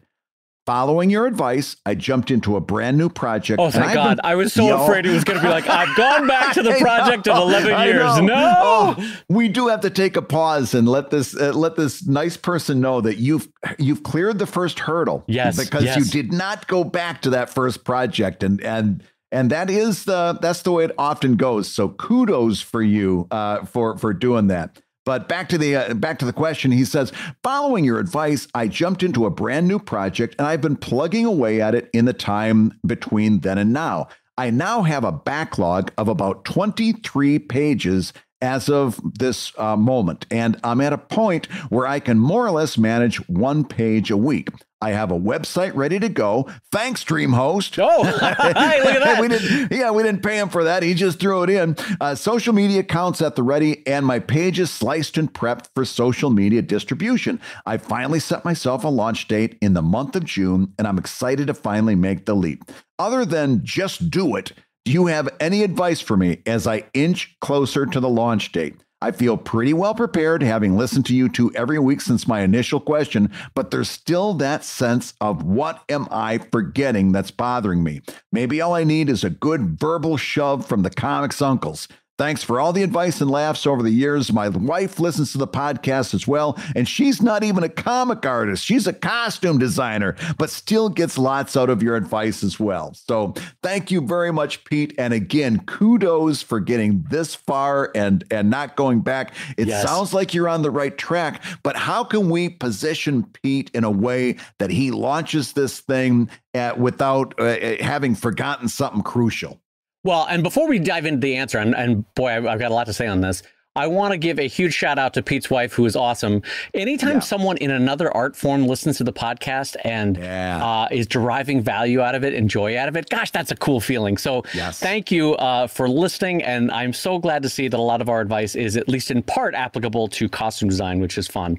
Following your advice, I jumped into a brand new project. Oh, thank God. been- I was so Yo. afraid he was going to be like, I've gone back to the project know, of 11 years. No. Oh, we do have to take a pause and let this uh, let this nice person know that you've you've cleared the first hurdle. Yes, because you did not go back to that first project, and and and that is the that's the way it often goes. So kudos for you uh, for for doing that. But back to the uh, back to the question. He says, following your advice, I jumped into a brand new project and I've been plugging away at it in the time between then and now. I now have a backlog of about 23 pages as of this uh, moment, and I'm at a point where I can more or less manage one page a week. I have a website ready to go. Thanks, DreamHost. Oh, hey, look at that. we didn't, yeah, we didn't pay him for that. He just threw it in. Uh, social media accounts at the ready, and my page is sliced and prepped for social media distribution. I finally set myself a launch date in the month of June, and I'm excited to finally make the leap. Other than just do it, do you have any advice for me as I inch closer to the launch date? I feel pretty well prepared, having listened to you two every week since my initial question, but there's still that sense of what am I forgetting that's bothering me. Maybe all I need is a good verbal shove from the comics uncles. Thanks for all the advice and laughs over the years. My wife listens to the podcast as well, and she's not even a comic artist. She's a costume designer, but still gets lots out of your advice as well. So thank you very much, Pete. And again, kudos for getting this far and, and not going back. It Yes. sounds like you're on the right track, but how can we position Pete in a way that he launches this thing uh, without uh, having forgotten something crucial? Well, and before we dive into the answer, and, and boy, I've, I've got a lot to say on this. I want to give a huge shout out to Pete's wife, who is awesome. Anytime Yeah. someone in another art form listens to the podcast and Yeah. uh, is deriving value out of it and joy out of it, gosh, that's a cool feeling. So, Yes. thank you uh, for listening. And I'm so glad to see that a lot of our advice is at least in part applicable to costume design, which is fun.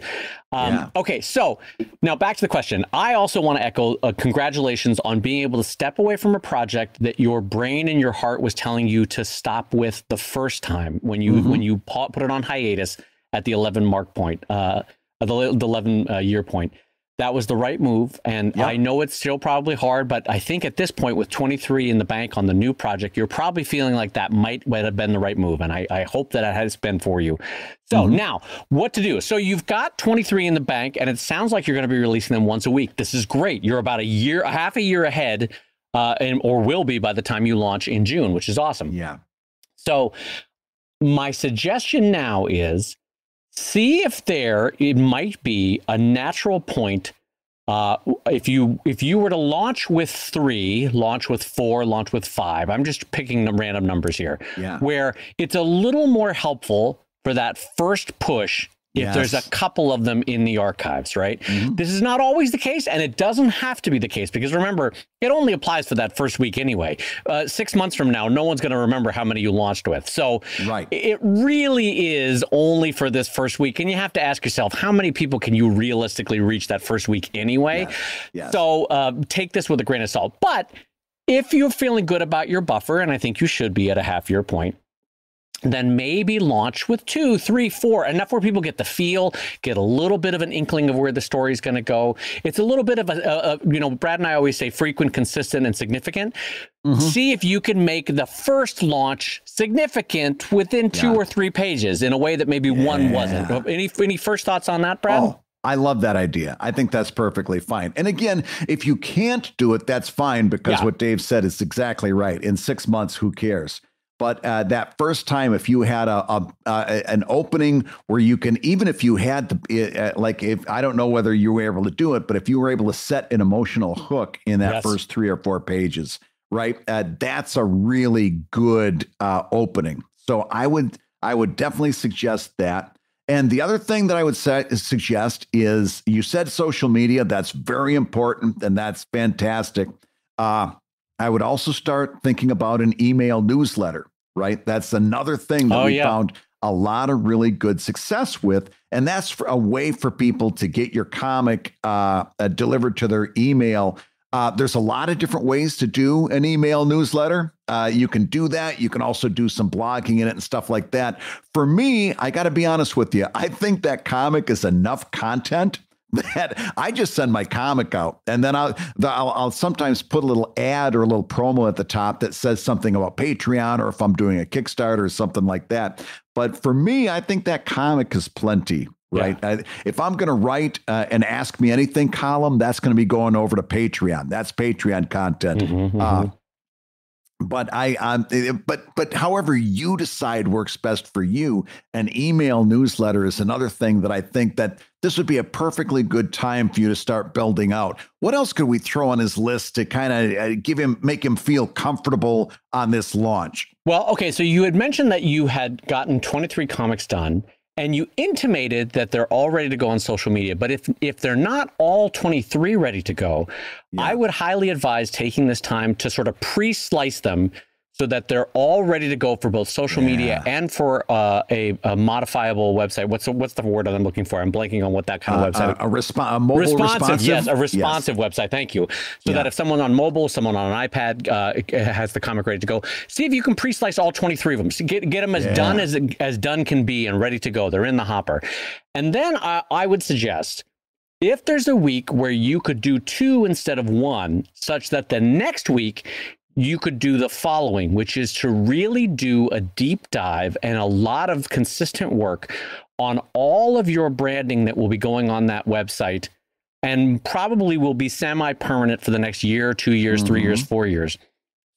Um, Yeah. Okay, so now back to the question. I also want to echo uh, congratulations on being able to step away from a project that your brain and your heart was telling you to stop with the first time when you Mm-hmm. when you put it on hiatus at the 11 mark point, uh, the, the 11 uh, year point. That was the right move, and Yep. I know it's still probably hard, but I think at this point, with 23 in the bank on the new project, you're probably feeling like that might, have been the right move, and I, I hope that it has been for you. So now, what to do? So you've got 23 in the bank, and it sounds like you're going to be releasing them once a week. This is great. You're about a year, a half a year ahead, uh, and or will be by the time you launch in June, which is awesome. Yeah. So my suggestion now is see if there it might be a natural point uh, if you if you were to launch with three, launch with four, launch with five. I'm just picking the random numbers here. Yeah. Where it's a little more helpful for that first push if there's a couple of them in the archives, right? Mhm. This is not always the case, and it doesn't have to be the case because remember, it only applies for that first week anyway. Uh, six months from now, no one's going to remember how many you launched with. So Right. it really is only for this first week. And you have to ask yourself, how many people can you realistically reach that first week anyway? Yes, yes. So uh, take this with a grain of salt. But if you're feeling good about your buffer, and I think you should be at a half year point, then maybe launch with two, three, four, enough where people get the feel, get a little bit of an inkling of where the story is going to go. It's a little bit of a, a, a, you know, Brad and I always say frequent, consistent, and significant. Mm-hmm. See if you can make the first launch significant within two Yeah. or three pages in a way that maybe one wasn't. Any any first thoughts on that, Brad? Oh, I love that idea. I think that's perfectly fine. And again, if you can't do it, that's fine because Yeah. what Dave said is exactly right. In six months, who cares? But uh, that first time, if you had a, a, an opening where you can, even if you had to, uh, like, if I don't know whether you were able to do it, but if you were able to set an emotional hook in that Yes. first three or four pages, right? Uh, that's a really good uh, opening. So I would I would definitely suggest that. And the other thing that I would say, suggest is you said social media. That's very important and that's fantastic. Uh, I would also start thinking about an email newsletter, right? That's another thing that Oh, we yeah. found a lot of really good success with. And that's for a way for people to get your comic uh, uh, delivered to their email. Uh, there's a lot of different ways to do an email newsletter. Uh, you can do that. You can also do some blogging in it and stuff like that. For me, I got to be honest with you. I think that comic is enough content that I just send my comic out, and then I'll, the, I'll I'll sometimes put a little ad or a little promo at the top that says something about Patreon or if I'm doing a Kickstarter or something like that. But for me, I think that comic is plenty. Right. I, if I'm going to write uh, an Ask Me Anything column, that's going to be going over to Patreon. That's Patreon content. Mhm, Uh, mhm. But I, um, eh, but but however you decide works best for you, an email newsletter is another thing that I think that this would be a perfectly good time for you to start building out. What else could we throw on his list to kind of uh, give him, make him feel comfortable on this launch? Well, okay, so you had mentioned that you had gotten 23 comics done and you intimated that they're all ready to go on social media. But if if they're not all 23 ready to go, I would highly advise taking this time to sort of pre-slice them so that they're all ready to go for both social media and for uh, a, a modifiable website. What's the, what's the word that I'm looking for? I'm blanking on what that kind of website. Uh, a, resp- a mobile responsive, responsive, yes, a responsive website. Thank you. So Yeah. that if someone on mobile, someone on an iPad uh, has the comic ready to go, see if you can pre-slice all 23 of them. See, get get them as Yeah. done as as done can be and ready to go. They're in the hopper. And then I, I would suggest if there's a week where you could do two instead of one, such that the next week you could do the following, which is to really do a deep dive and a lot of consistent work on all of your branding that will be going on that website and probably will be semi permanent for the next year, two years, three years, mm-hmm. four years.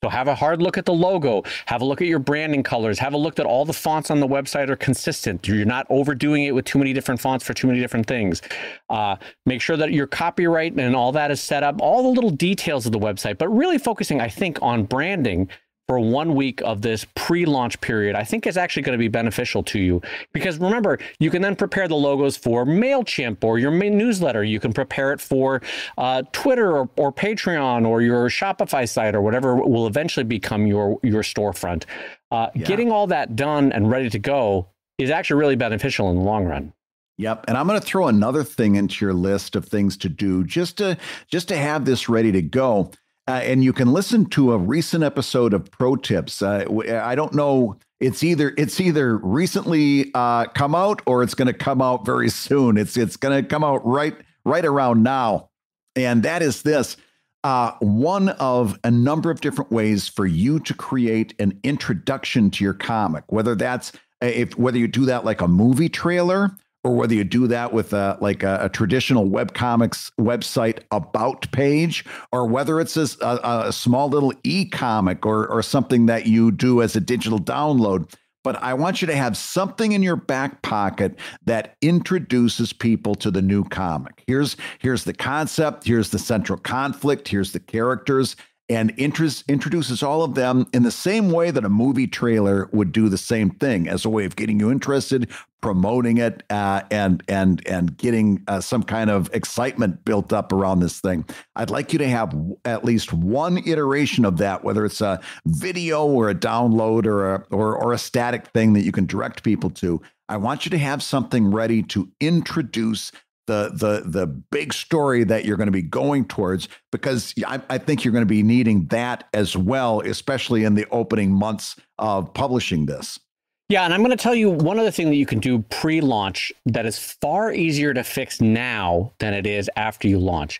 So have a hard look at the logo, have a look at your branding colors, have a look that all the fonts on the website are consistent. You're not overdoing it with too many different fonts for too many different things. Uh, make sure that your copyright and all that is set up, all the little details of the website, but really focusing, I think, on branding for one week of this pre-launch period, I think is actually going to be beneficial to you because remember, you can then prepare the logos for Mailchimp or your main newsletter. You can prepare it for uh, Twitter or, or Patreon or your Shopify site or whatever will eventually become your your storefront. Uh, Getting all that done and ready to go is actually really beneficial in the long run. Yep, and I'm going to throw another thing into your list of things to do just to just to have this ready to go. Uh, and you can listen to a recent episode of Pro Tips. Uh, I don't know. It's either it's either recently uh, come out or it's going to come out very soon. It's it's going to come out right right around now, and that is this. Uh, one of a number of different ways for you to create an introduction to your comic, whether that's if whether you do that like a movie trailer or whether you do that with a, like a, a traditional webcomics website about page, or whether it's a, a, a small little e-comic or, or something that you do as a digital download. But I want you to have something in your back pocket that introduces people to the new comic. Here's here's the concept, here's the central conflict, here's the characters, and interest, introduces all of them in the same way that a movie trailer would do the same thing as a way of getting you interested, promoting it, uh, and and and getting uh, some kind of excitement built up around this thing. I'd like you to have at least one iteration of that, whether it's a video or a download or a or, or a static thing that you can direct people to. I want you to have something ready to introduce the the the big story that you're going to be going towards because I, I think you're going to be needing that as well, especially in the opening months of publishing this. Yeah, and I'm going to tell you one other thing that you can do pre-launch that is far easier to fix now than it is after you launch,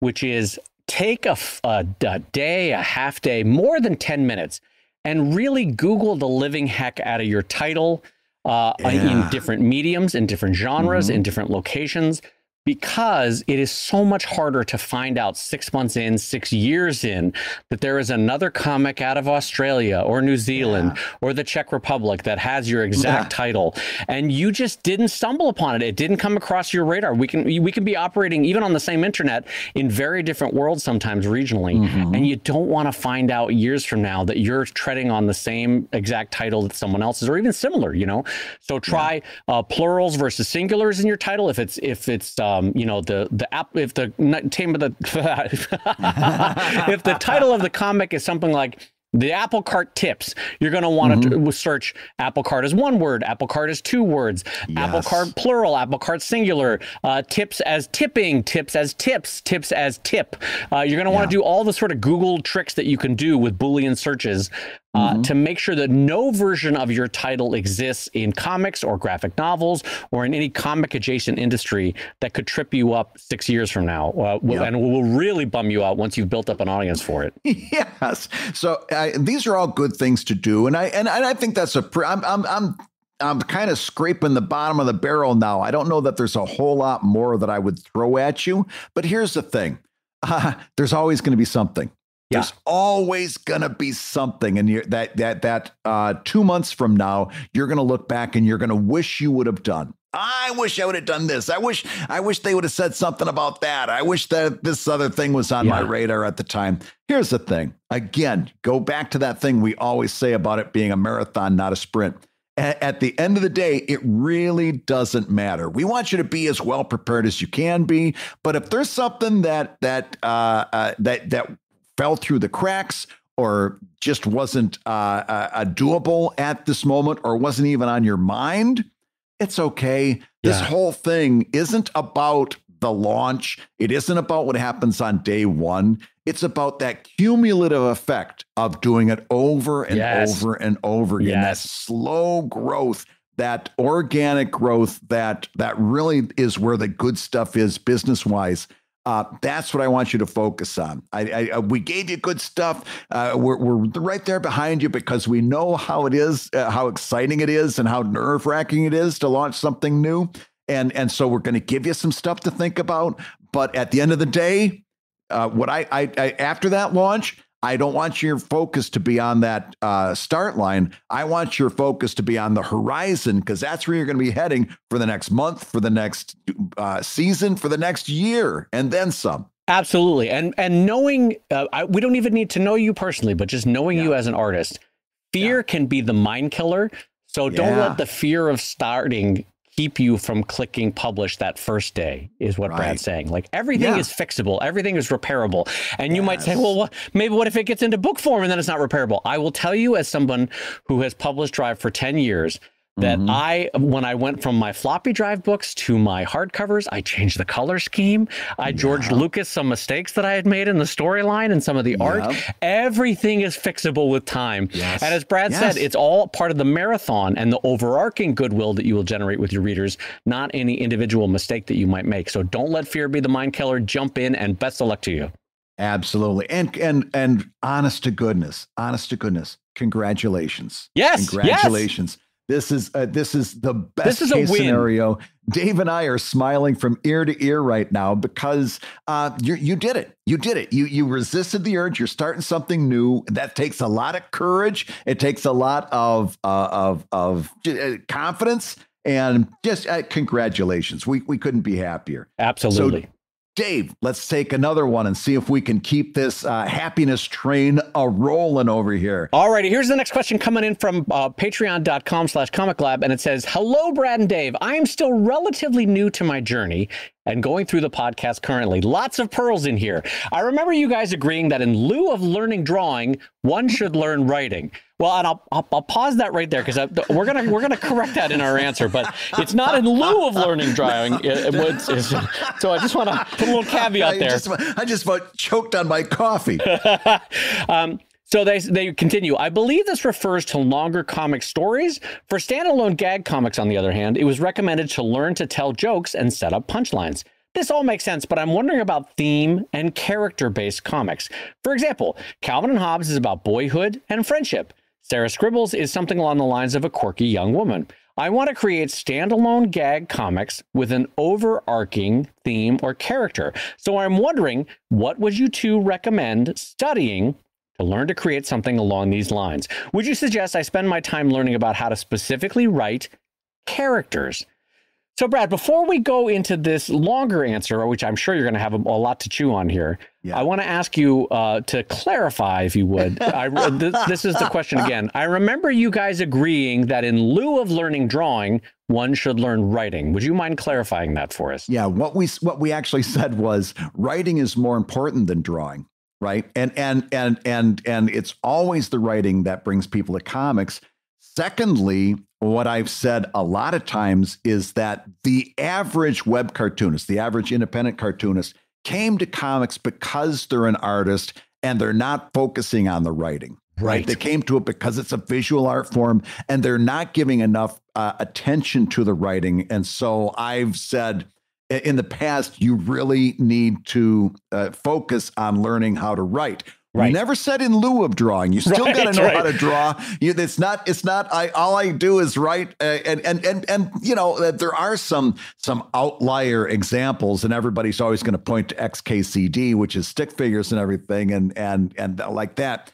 which is take a, a, a day, a half day, more than 10 minutes, and really Google the living heck out of your title, uh, yeah. in different mediums, in different genres, mm-hmm. in different locations, because it is so much harder to find out six months in, six years in, that there is another comic out of Australia or New Zealand yeah. or the Czech Republic that has your exact yeah. title, and you just didn't stumble upon it. It didn't come across your radar. We can we can be operating even on the same internet in very different worlds sometimes regionally, mm-hmm. and you don't want to find out years from now that you're treading on the same exact title that someone else is, or even similar. You know, so try yeah. uh, plurals versus singulars in your title if it's if it's uh, um, you know, the the app if the name of the if the title of the comic is something like the apple cart tips you're going to want to mm-hmm. search apple cart as one word apple cart as two words yes. apple cart plural apple cart singular uh, tips as tipping tips as tips tips as tip uh, you're going to want to yeah. do all the sort of google tricks that you can do with boolean searches uh, mm-hmm. to make sure that no version of your title exists in comics or graphic novels or in any comic adjacent industry that could trip you up six years from now uh, and will really bum you out once you've built up an audience for it. yes. So uh, these are all good things to do, and I and, and I think that's a. Pre- I'm I'm I'm I'm kind of scraping the bottom of the barrel now. I don't know that there's a whole lot more that I would throw at you, but here's the thing: uh, there's always going to be something. Yeah. There's always gonna be something, and that that that uh, two months from now, you're gonna look back and you're gonna wish you would have done. I wish I would have done this. I wish I wish they would have said something about that. I wish that this other thing was on yeah. my radar at the time. Here's the thing. Again, go back to that thing we always say about it being a marathon, not a sprint. At the end of the day, it really doesn't matter. We want you to be as well prepared as you can be, but if there's something that that uh, uh, that that fell through the cracks or just wasn't uh, uh, doable at this moment or wasn't even on your mind, it's okay. Yeah. This whole thing isn't about the launch. It isn't about what happens on day one. It's about that cumulative effect of doing it over and yes. over and over again. Yes. That slow growth, that organic growth, that that really is where the good stuff is business wise. Uh, that's what I want you to focus on. I, I, uh, we gave you good stuff. Uh, we're, we're right there behind you because we know how it is, uh, how exciting it is, and how nerve wracking it is to launch something new. And and so we're going to give you some stuff to think about. But at the end of the day, uh, what I, I, I after that launch, I don't want your focus to be on that uh, start line. I want your focus to be on the horizon because that's where you're going to be heading for the next month, for the next uh, season, for the next year, and then some. Absolutely, and and knowing uh, I, we don't even need to know you personally, but just knowing yeah. you as an artist, fear yeah. can be the mind killer. So don't yeah. let the fear of starting keep you from clicking publish that first day is what right. Brad's saying. Like everything yeah. is fixable, everything is repairable. And yes. you might say, well, what, maybe what if it gets into book form and then it's not repairable? I will tell you as someone who has published Drive for 10 years, that Mhm. I, when I went from my floppy drive books to my hardcovers, I changed the color scheme. I George Lucas some mistakes that I had made in the storyline and some of the art. Yep. Everything is fixable with time. Yes. And as Brad Yes. said, it's all part of the marathon and the overarching goodwill that you will generate with your readers, not any individual mistake that you might make. So don't let fear be the mind killer. Jump in and best of luck to you. Absolutely. And and and honest to goodness, honest to goodness, congratulations. Yes, yes. This is uh, this is the best is case scenario. Dave and I are smiling from ear to ear right now because uh, you you did it. You did it. You you resisted the urge. You're starting something new. That takes a lot of courage. It takes a lot of uh, of of uh, confidence and just uh, congratulations. We we couldn't be happier. Absolutely. Dave, let's take another one and see if we can keep this uh, happiness train a rolling over here. All righty, here's the next question coming in from uh, patreon.com slash comic lab, and it says, Hello, Brad and Dave. I am still relatively new to my journey and going through the podcast currently. Lots of pearls in here. I remember you guys agreeing that in lieu of learning drawing, one should learn writing. Well, and I'll, I'll, I'll pause that right there because we're gonna we're gonna correct that in our answer, but it's not in lieu of learning drawing. It- it so I just want to put a little caveat I there. just, I just about choked on my coffee. um, so they they continue. I believe this refers to longer comic stories. For standalone gag comics, on the other hand, it was recommended to learn to tell jokes and set up punchlines. This all makes sense, but I'm wondering about theme and character based comics. For example, Calvin and Hobbes is about boyhood and friendship. Sarah Scribbles is something along the lines of a quirky young woman. I want to create standalone gag comics with an overarching theme or character. So I'm wondering, what would you two recommend studying to learn to create something along these lines? Would you suggest I spend my time learning about how to specifically write characters? So, Brad, before we go into this longer answer, which I'm sure you're going to have a, a lot to chew on here, Yeah. I want to ask you uh, to clarify, if you would. I, th- this is the question again. I remember you guys agreeing that in lieu of learning drawing, one should learn writing. Would you mind clarifying that for us? Yeah, what we what we actually said was writing is more important than drawing, right? And and and and and it's always the writing that brings people to comics. Secondly, what I've said a lot of times is that the average web cartoonist, the average independent cartoonist came to comics because they're an artist and they're not focusing on the writing. Right. They came to it because it's a visual art form and they're not giving enough uh, attention to the writing. And so I've said in the past, you really need to uh, focus on learning how to write. Right. We never said in lieu of drawing. You still got to Right, know how to draw. You, it's not. It's not. I all I do is write. Uh, and and and and you know uh, there are some some outlier examples, and everybody's always going to point to XKCD, which is stick figures and everything, and and and like that.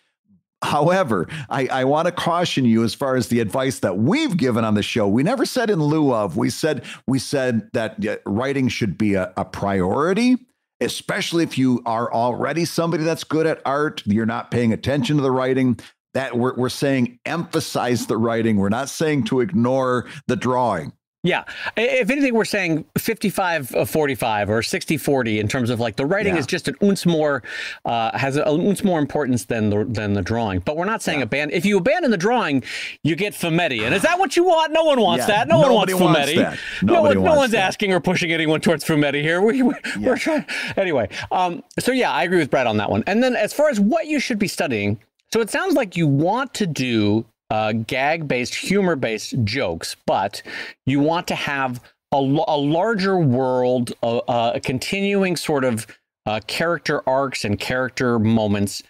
However, I, I want to caution you as far as the advice that we've given on the show. We never said in lieu of. We said we said that writing should be a, a priority, especially if you are already somebody that's good at art. You're not paying attention to the writing. That we're we're saying emphasize the writing. We're not saying to ignore the drawing. Yeah. If anything, we're saying 55 uh, 45 or 60 40 in terms of like the writing Yeah. is just an ounce more, uh, has an ounce more importance than the, than the drawing. But we're not saying abandon. If you abandon the drawing, you get Fumetti. And is that what you want? No one wants Yeah, that. No one wants nobody wants Fumetti. that. No, Nobody one, no one's that. asking or pushing anyone towards Fumetti here. We, we, Yeah. We're trying. Anyway, um, so yeah, I agree with Brad on that one. And then as far as what you should be studying, so it sounds like you want to do uh, gag-based, humor-based jokes, but you want to have a larger world, uh, a continuing sort of uh, character arcs and character moments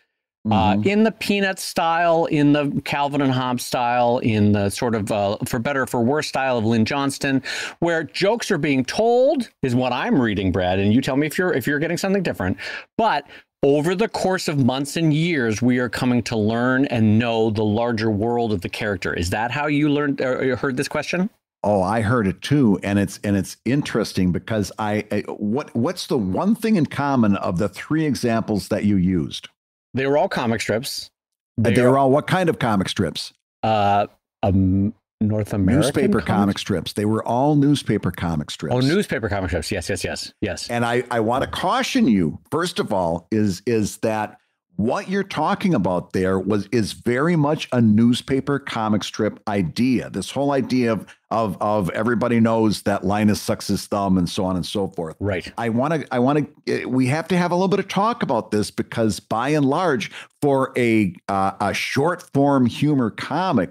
uh, Mhm. in the Peanut style, in the Calvin and Hobbes style, in the sort of uh, for better or for worse style of Lynn Johnston, where jokes are being told is what I'm reading, Brad. And you tell me if you're if you're getting something different. But over the course of months and years, we are coming to learn and know the larger world of the character. Is that how you learned or heard this question? Oh, I heard it too, and it's and it's interesting because I, I what what's the one thing in common of the three examples that you used? They were all comic strips. They, They were all what kind of comic strips? uh, um, North American newspaper comic- comic strips. They were all newspaper comic strips. Oh, newspaper comic strips. Yes, yes, yes, yes. And I, I want to caution you, first of all, is is that what you're talking about there was is very much a newspaper comic strip idea. This whole idea of of of everybody knows that Linus sucks his thumb and so on and so forth. Right. I want to I want to we have to have a little bit of talk about this because by and large for a uh, a short form humor comic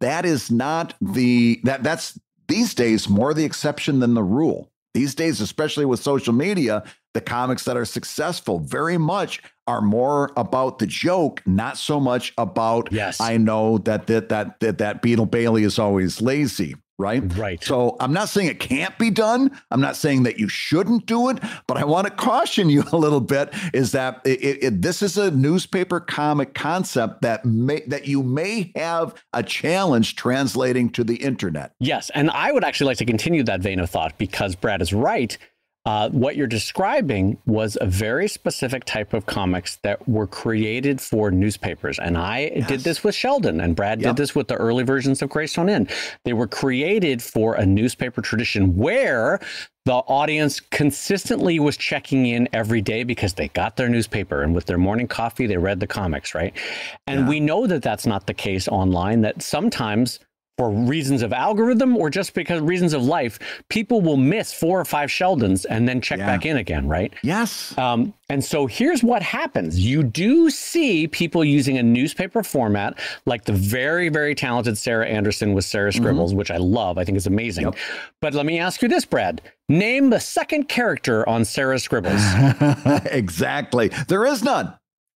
that is not the that that's these days more the exception than the rule. These days, especially with social media, the comics that are successful very much are more about the joke, not so much about yes. I know that that that that, that Beetle Bailey is always lazy right? Right. So I'm not saying it can't be done. I'm not saying that you shouldn't do it, but I want to caution you a little bit is that it, it, this is a newspaper comic concept that may that you may have a challenge translating to the internet. Yes, and I would actually like to continue that vein of thought because Brad is right uh, what you're describing was a very specific type of comics that were created for newspapers. And I yes. did this with Sheldon, and Brad yep. did this with the early versions of Greystone Inn. They were created for a newspaper tradition where the audience consistently was checking in every day because they got their newspaper and with their morning coffee, they read the comics, right? And yeah. we know that that's not the case online, that sometimes for reasons of algorithm or just because reasons of life, people will miss four or five Sheldons and then check yeah. back in again, right? Yes. Um, and so here's what happens you do see people using a newspaper format, like the very, very talented Sarah Anderson with Sarah mm-hmm. Scribbles, mm-hmm. which I love. I think is amazing. Yep. But let me ask you this, Brad. Name the second character on Sarah Scribbles. exactly. There is none.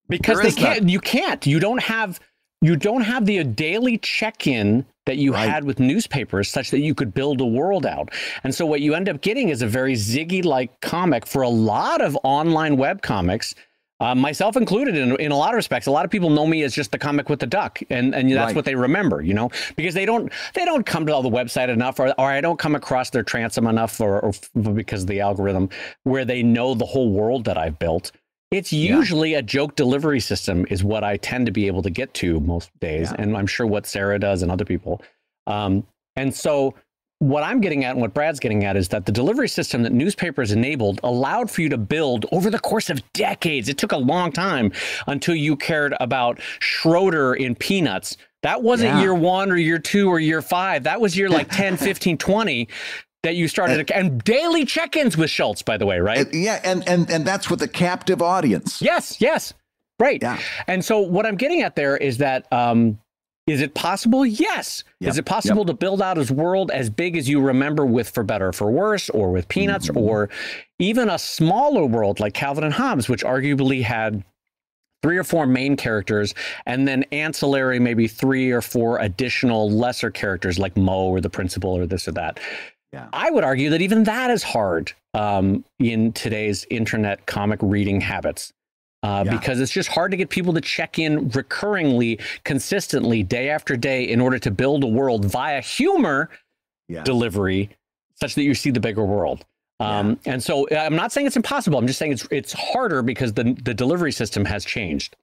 Because there they can't, none. you can't. You don't have you don't have the daily check-in that you right. had with newspapers such that you could build a world out. And so what you end up getting is a very Ziggy like comic for a lot of online web comics. Uh, myself included in, in a lot of respects a lot of people know me as just the comic with the duck and, and that's right. what they remember you know because they don't they don't come to all the website enough or, or i don't come across their transom enough or, or because of the algorithm where they know the whole world that i've built it's usually yeah. a joke delivery system is what I tend to be able to get to most days, yeah. and I'm sure what Sarah does and other people. Um, and so, what I'm getting at and what Brad's getting at is that the delivery system that newspapers enabled allowed for you to build over the course of decades. It took a long time until you cared about Schroeder in Peanuts. That wasn't yeah. year one or year two or year five. That was year like 10, 15, 20 that you started and, and, daily check-ins with Schulz, by the way, right? yeah, and and and that's with a captive audience. Yes, yes, right. Yeah. And so what I'm getting at there is that um, is it possible? Yes. Yep. Is it possible yep. to build out his world as big as you remember with For Better or For Worse, or with Peanuts, mm-hmm. or even a smaller world like Calvin and Hobbes, which arguably had three or four main characters, and then ancillary, maybe three or four additional lesser characters like Moe or the principal or this or that. Yeah. I would argue that even that is hard um, in today's internet comic reading habits. Uh, yeah. Because it's just hard to get people to check in recurringly, consistently, day after day, in order to build a world via humor yeah. delivery, such that you see the bigger world. Um, yeah. And so, I'm not saying it's impossible. I'm just saying it's it's harder because the the delivery system has changed.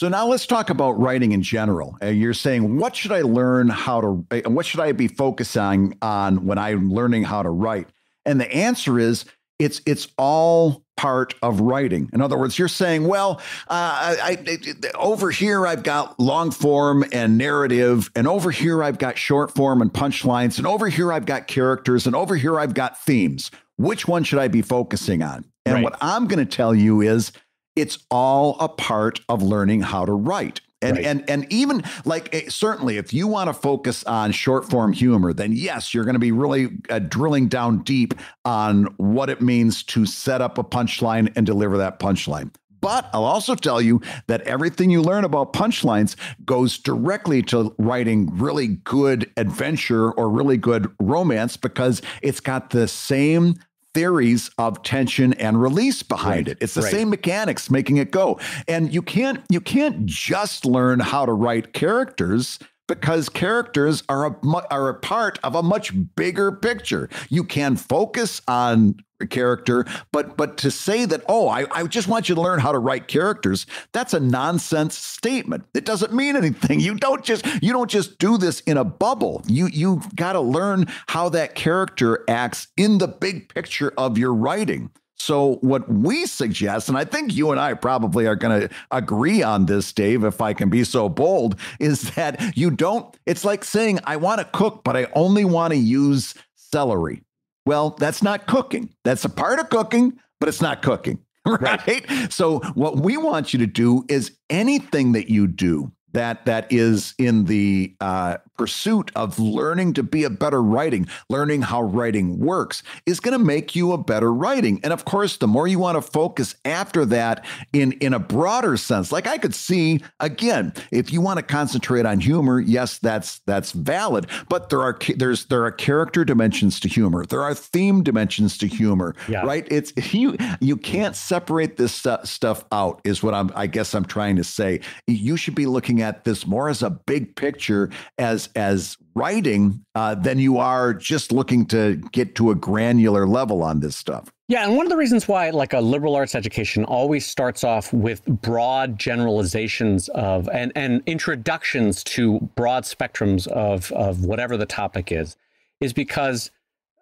So now let's talk about writing in general. Uh, you're saying, what should I learn how to, uh, what should I be focusing on when I'm learning how to write? And the answer is, it's it's all part of writing. In other words, you're saying, well, uh, I, I, over here I've got long form and narrative, and over here I've got short form and punchlines, and over here I've got characters, and over here I've got themes. Which one should I be focusing on? And right. what I'm going to tell you is it's all a part of learning how to write. And right. and and even like eh, certainly if you want to focus on short form humor then yes you're going to be really uh, drilling down deep on what it means to set up a punchline and deliver that punchline. But I'll also tell you that everything you learn about punchlines goes directly to writing really good adventure or really good romance because it's got the same theories of tension and release behind right. it. It's the right. same mechanics making it go. And you can't you can't just learn how to write characters because characters are a are a part of a much bigger picture. You can focus on character, but but to say that oh I, I just want you to learn how to write characters, that's a nonsense statement. It doesn't mean anything. You don't just you don't just do this in a bubble. You you've got to learn how that character acts in the big picture of your writing. So, what we suggest, and I think you and I probably are going to agree on this, Dave, if I can be so bold, is that you don't, it's like saying, I want to cook, but I only want to use celery. Well, that's not cooking. That's a part of cooking, but it's not cooking. Right? right. So, what we want you to do is anything that you do that that is in the uh, pursuit of learning to be a better writing, learning how writing works, is going to make you a better writing. And of course, the more you want to focus after that in in a broader sense, like I could see again, if you want to concentrate on humor, yes, that's that's valid. But there are there's there are character dimensions to humor. There are theme dimensions to humor. Yeah. Right? It's you you can't separate this stuff out. Is what I'm I guess I'm trying to say. You should be looking at this more as a big picture as as writing uh, than you are just looking to get to a granular level on this stuff. Yeah, and one of the reasons why like a liberal arts education always starts off with broad generalizations of and and introductions to broad spectrums of of whatever the topic is is because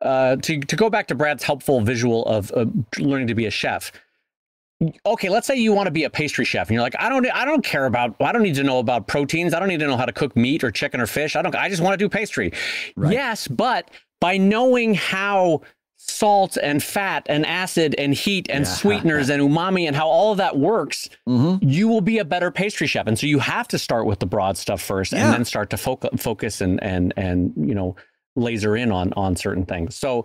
uh, to to go back to Brad's helpful visual of uh, learning to be a chef okay let's say you want to be a pastry chef and you're like i don't i don't care about i don't need to know about proteins i don't need to know how to cook meat or chicken or fish i don't i just want to do pastry right. yes but by knowing how salt and fat and acid and heat and yeah. sweeteners and umami and how all of that works mm-hmm. you will be a better pastry chef and so you have to start with the broad stuff first yeah. and then start to fo- focus and and and you know laser in on on certain things so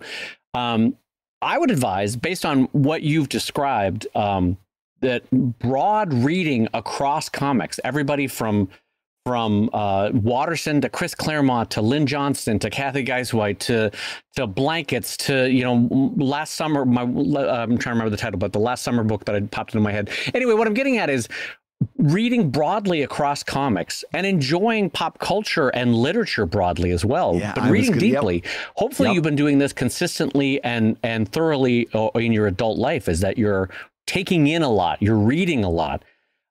um, I would advise, based on what you've described, um, that broad reading across comics, everybody from from uh, Watterson to Chris Claremont to Lynn Johnston to Cathy Guisewite to to blankets to you know last summer my I'm trying to remember the title but the last summer book that had popped into my head. Anyway what I'm getting at is reading broadly across comics and enjoying pop culture and literature broadly as well, yeah, but I reading deeply. Yep. Hopefully, yep. you've been doing this consistently and and thoroughly uh, in your adult life. Is that you're taking in a lot, you're reading a lot,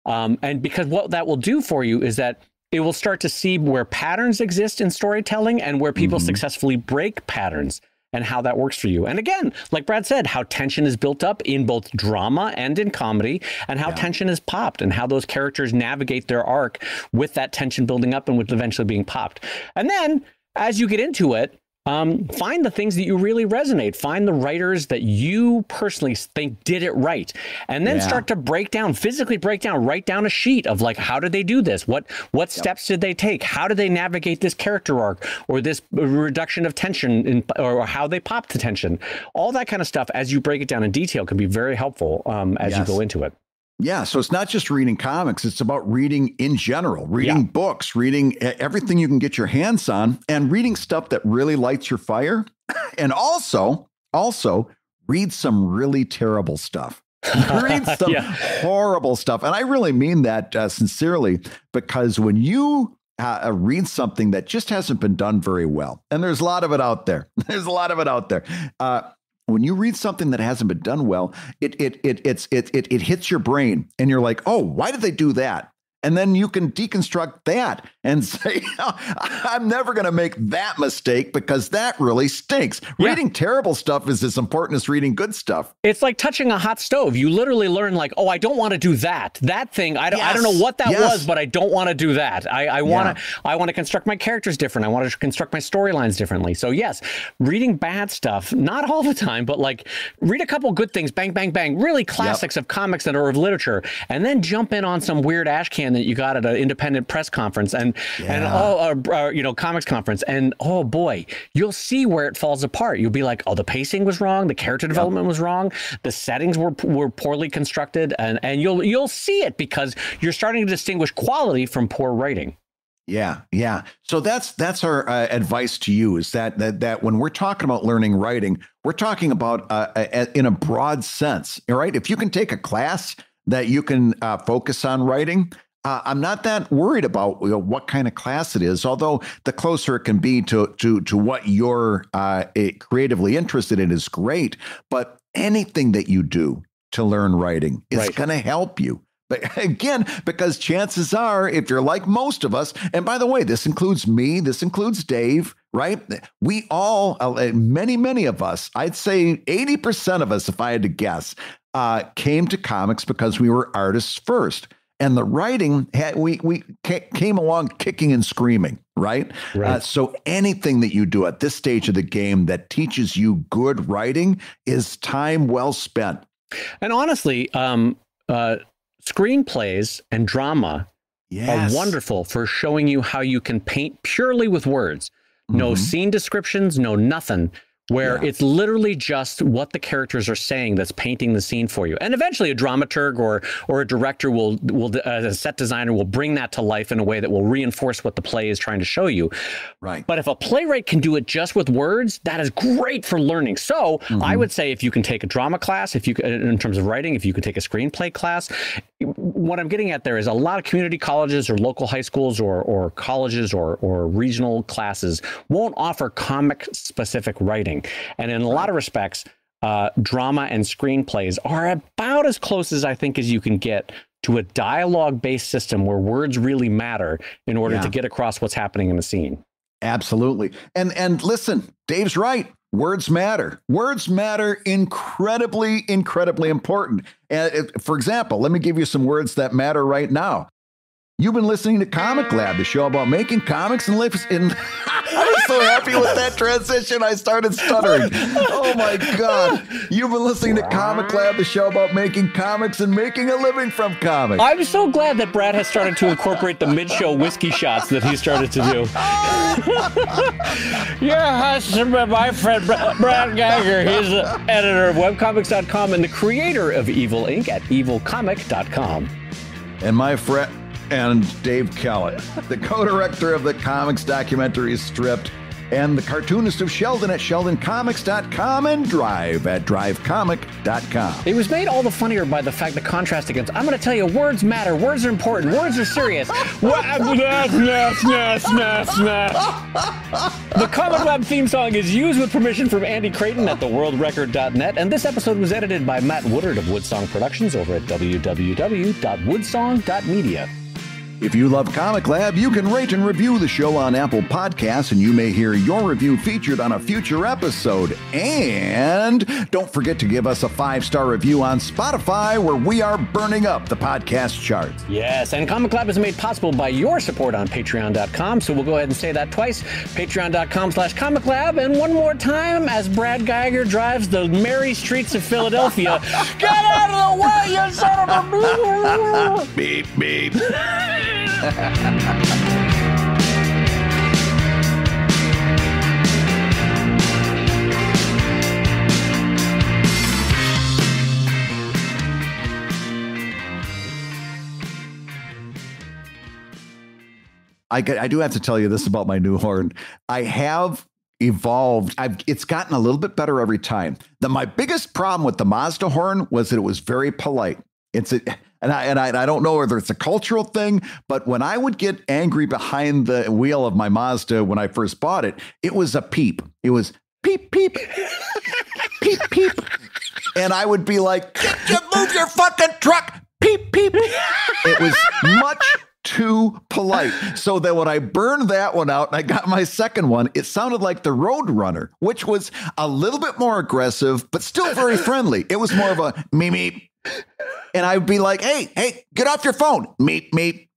um, and because what that will do for you is that it will start to see where patterns exist in storytelling and where people mm-hmm. successfully break patterns and how that works for you. And again, like Brad said, how tension is built up in both drama and in comedy, and how yeah. tension is popped, and how those characters navigate their arc with that tension building up and with eventually being popped. And then as you get into it, um, find the things that you really resonate. Find the writers that you personally think did it right, and then yeah. start to break down, physically break down, write down a sheet of like how did they do this? What what yep. steps did they take? How did they navigate this character arc or this reduction of tension, in, or how they popped the tension? All that kind of stuff, as you break it down in detail, can be very helpful um, as yes. you go into it. Yeah, so it's not just reading comics, it's about reading in general, reading yeah. books, reading everything you can get your hands on and reading stuff that really lights your fire and also also read some really terrible stuff. read some yeah. horrible stuff. And I really mean that uh, sincerely because when you uh, uh, read something that just hasn't been done very well, and there's a lot of it out there, there's a lot of it out there. Uh, when you read something that hasn't been done well, it it it it's it it, it hits your brain, and you're like, oh, why did they do that? And then you can deconstruct that and say, I'm never going to make that mistake because that really stinks. Yeah. Reading terrible stuff is as important as reading good stuff. It's like touching a hot stove. You literally learn, like, oh, I don't want to do that. That thing, I don't, yes. I don't know what that yes. was, but I don't want to do that. I, I want to, yeah. I want to construct my characters different. I want to construct my storylines differently. So yes, reading bad stuff, not all the time, but like read a couple good things, bang, bang, bang, really classics yep. of comics that are of literature, and then jump in on some weird ash can that you got at an independent press conference and yeah. and oh uh, uh, you know comics conference and oh boy you'll see where it falls apart you'll be like oh the pacing was wrong the character development yep. was wrong the settings were were poorly constructed and and you'll you'll see it because you're starting to distinguish quality from poor writing yeah, yeah. So that's that's our uh, advice to you is that, that that when we're talking about learning writing, we're talking about uh, a, in a broad sense. All right, if you can take a class that you can uh, focus on writing, uh, I'm not that worried about you know, what kind of class it is, although the closer it can be to to to what you're uh, creatively interested in is great. But anything that you do to learn writing is right. going to help you. But again, because chances are, if you're like most of us, and by the way, this includes me, this includes Dave, right? We all, uh, many, many of us, I'd say 80% of us, if I had to guess, uh, came to comics because we were artists first. And the writing, had, we, we came along kicking and screaming, right? right. Uh, so anything that you do at this stage of the game that teaches you good writing is time well spent. And honestly, um, uh, screenplays and drama yes. are wonderful for showing you how you can paint purely with words. No mm-hmm. scene descriptions, no nothing where yeah. it's literally just what the characters are saying that's painting the scene for you. And eventually, a dramaturg or or a director will will uh, a set designer will bring that to life in a way that will reinforce what the play is trying to show you. Right. But if a playwright can do it just with words, that is great for learning. So mm-hmm. I would say if you can take a drama class, if you in terms of writing, if you could take a screenplay class, what I'm getting at there is a lot of community colleges or local high schools or or colleges or or regional classes won't offer comic specific writing. And in a lot of respects, uh, drama and screenplays are about as close as I think as you can get to a dialogue based system where words really matter in order yeah. to get across what's happening in the scene. Absolutely. And and listen, Dave's right. Words matter. Words matter incredibly, incredibly important. And for example, let me give you some words that matter right now. You've been listening to ComicLab, the show about making comics and lives in. I was so happy with that transition. I started stuttering. Oh my God. You've been listening to ComicLab, the show about making comics and making a living from comics. I'm so glad that Brad has started to incorporate the mid show whiskey shots that he started to do. yeah, my friend Brad Guigar. He's the editor of webcomics.com and the creator of Evil Inc. at evilcomic.com. And my friend and Dave Kellett, the co director of the comics documentary Stripped, and the cartoonist of Sheldon at sheldoncomics.com and Drive at drivecomic.com. It was made all the funnier by the fact the contrast against, I'm going to tell you, words matter, words are important, words are serious. the ComicLab theme song is used with permission from Andy Creighton at theworldrecord.net, and this episode was edited by Matt Woodard of Woodsong Productions over at www.woodsong.media. If you love ComicLab, you can rate and review the show on Apple Podcasts, and you may hear your review featured on a future episode. And don't forget to give us a five star review on Spotify, where we are burning up the podcast charts. Yes, and ComicLab is made possible by your support on Patreon.com. So we'll go ahead and say that twice Patreon.com slash ComicLab. And one more time as Brad Guigar drives the merry streets of Philadelphia. Get out of the way, you son of a beep, beep. I, I do have to tell you this about my new horn. I have evolved. I've it's gotten a little bit better every time. The my biggest problem with the Mazda horn was that it was very polite. It's a and I and I, I don't know whether it's a cultural thing, but when I would get angry behind the wheel of my Mazda when I first bought it, it was a peep. It was peep peep peep peep, and I would be like, "Move your fucking truck!" Peep peep. It was much too polite. So that when I burned that one out and I got my second one, it sounded like the Roadrunner, which was a little bit more aggressive, but still very friendly. It was more of a me me and I'd be like, "Hey, hey, get off your phone, meep meep."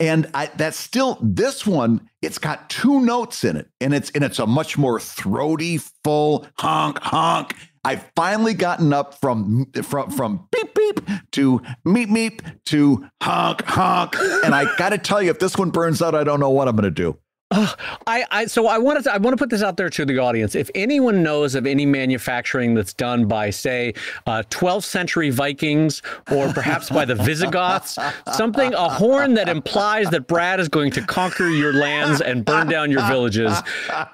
And I, that's still this one. It's got two notes in it, and it's and it's a much more throaty, full honk honk. I've finally gotten up from from from beep beep to meep meep to honk honk, and I got to tell you, if this one burns out, I don't know what I'm going to do. Uh, I, I so I wanted to I want to put this out there to the audience. If anyone knows of any manufacturing that's done by, say, uh, 12th century Vikings or perhaps by the Visigoths, something a horn that implies that Brad is going to conquer your lands and burn down your villages,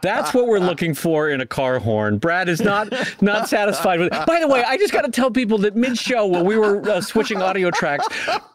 that's what we're looking for in a car horn. Brad is not not satisfied with. It. By the way, I just got to tell people that mid show when we were uh, switching audio tracks,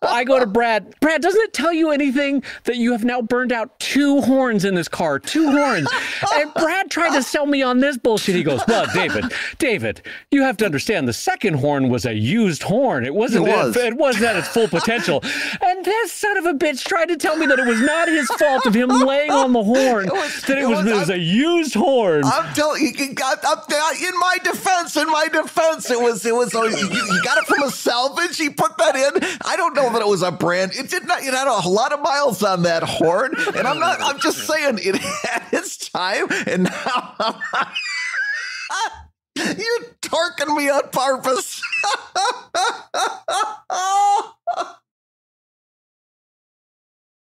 I go to Brad. Brad, doesn't it tell you anything that you have now burned out two horns? In this car, two horns. and Brad tried to sell me on this bullshit. He goes, Well, David, David, you have to understand the second horn was a used horn. It wasn't, it was. it, it wasn't at its full potential. And And this son of a bitch tried to tell me that it was not his fault of him laying on the horn, It was- that it, it was, was- it was a used horn. I'm telling you, you got up in my defense. In my defense, it was it was a, you, you got it from a salvage. He put that in. I don't know that it was a brand. It did not. It had a lot of miles on that horn, and I'm not. I'm just saying saying it had its time, and now You're torquing me on purpose.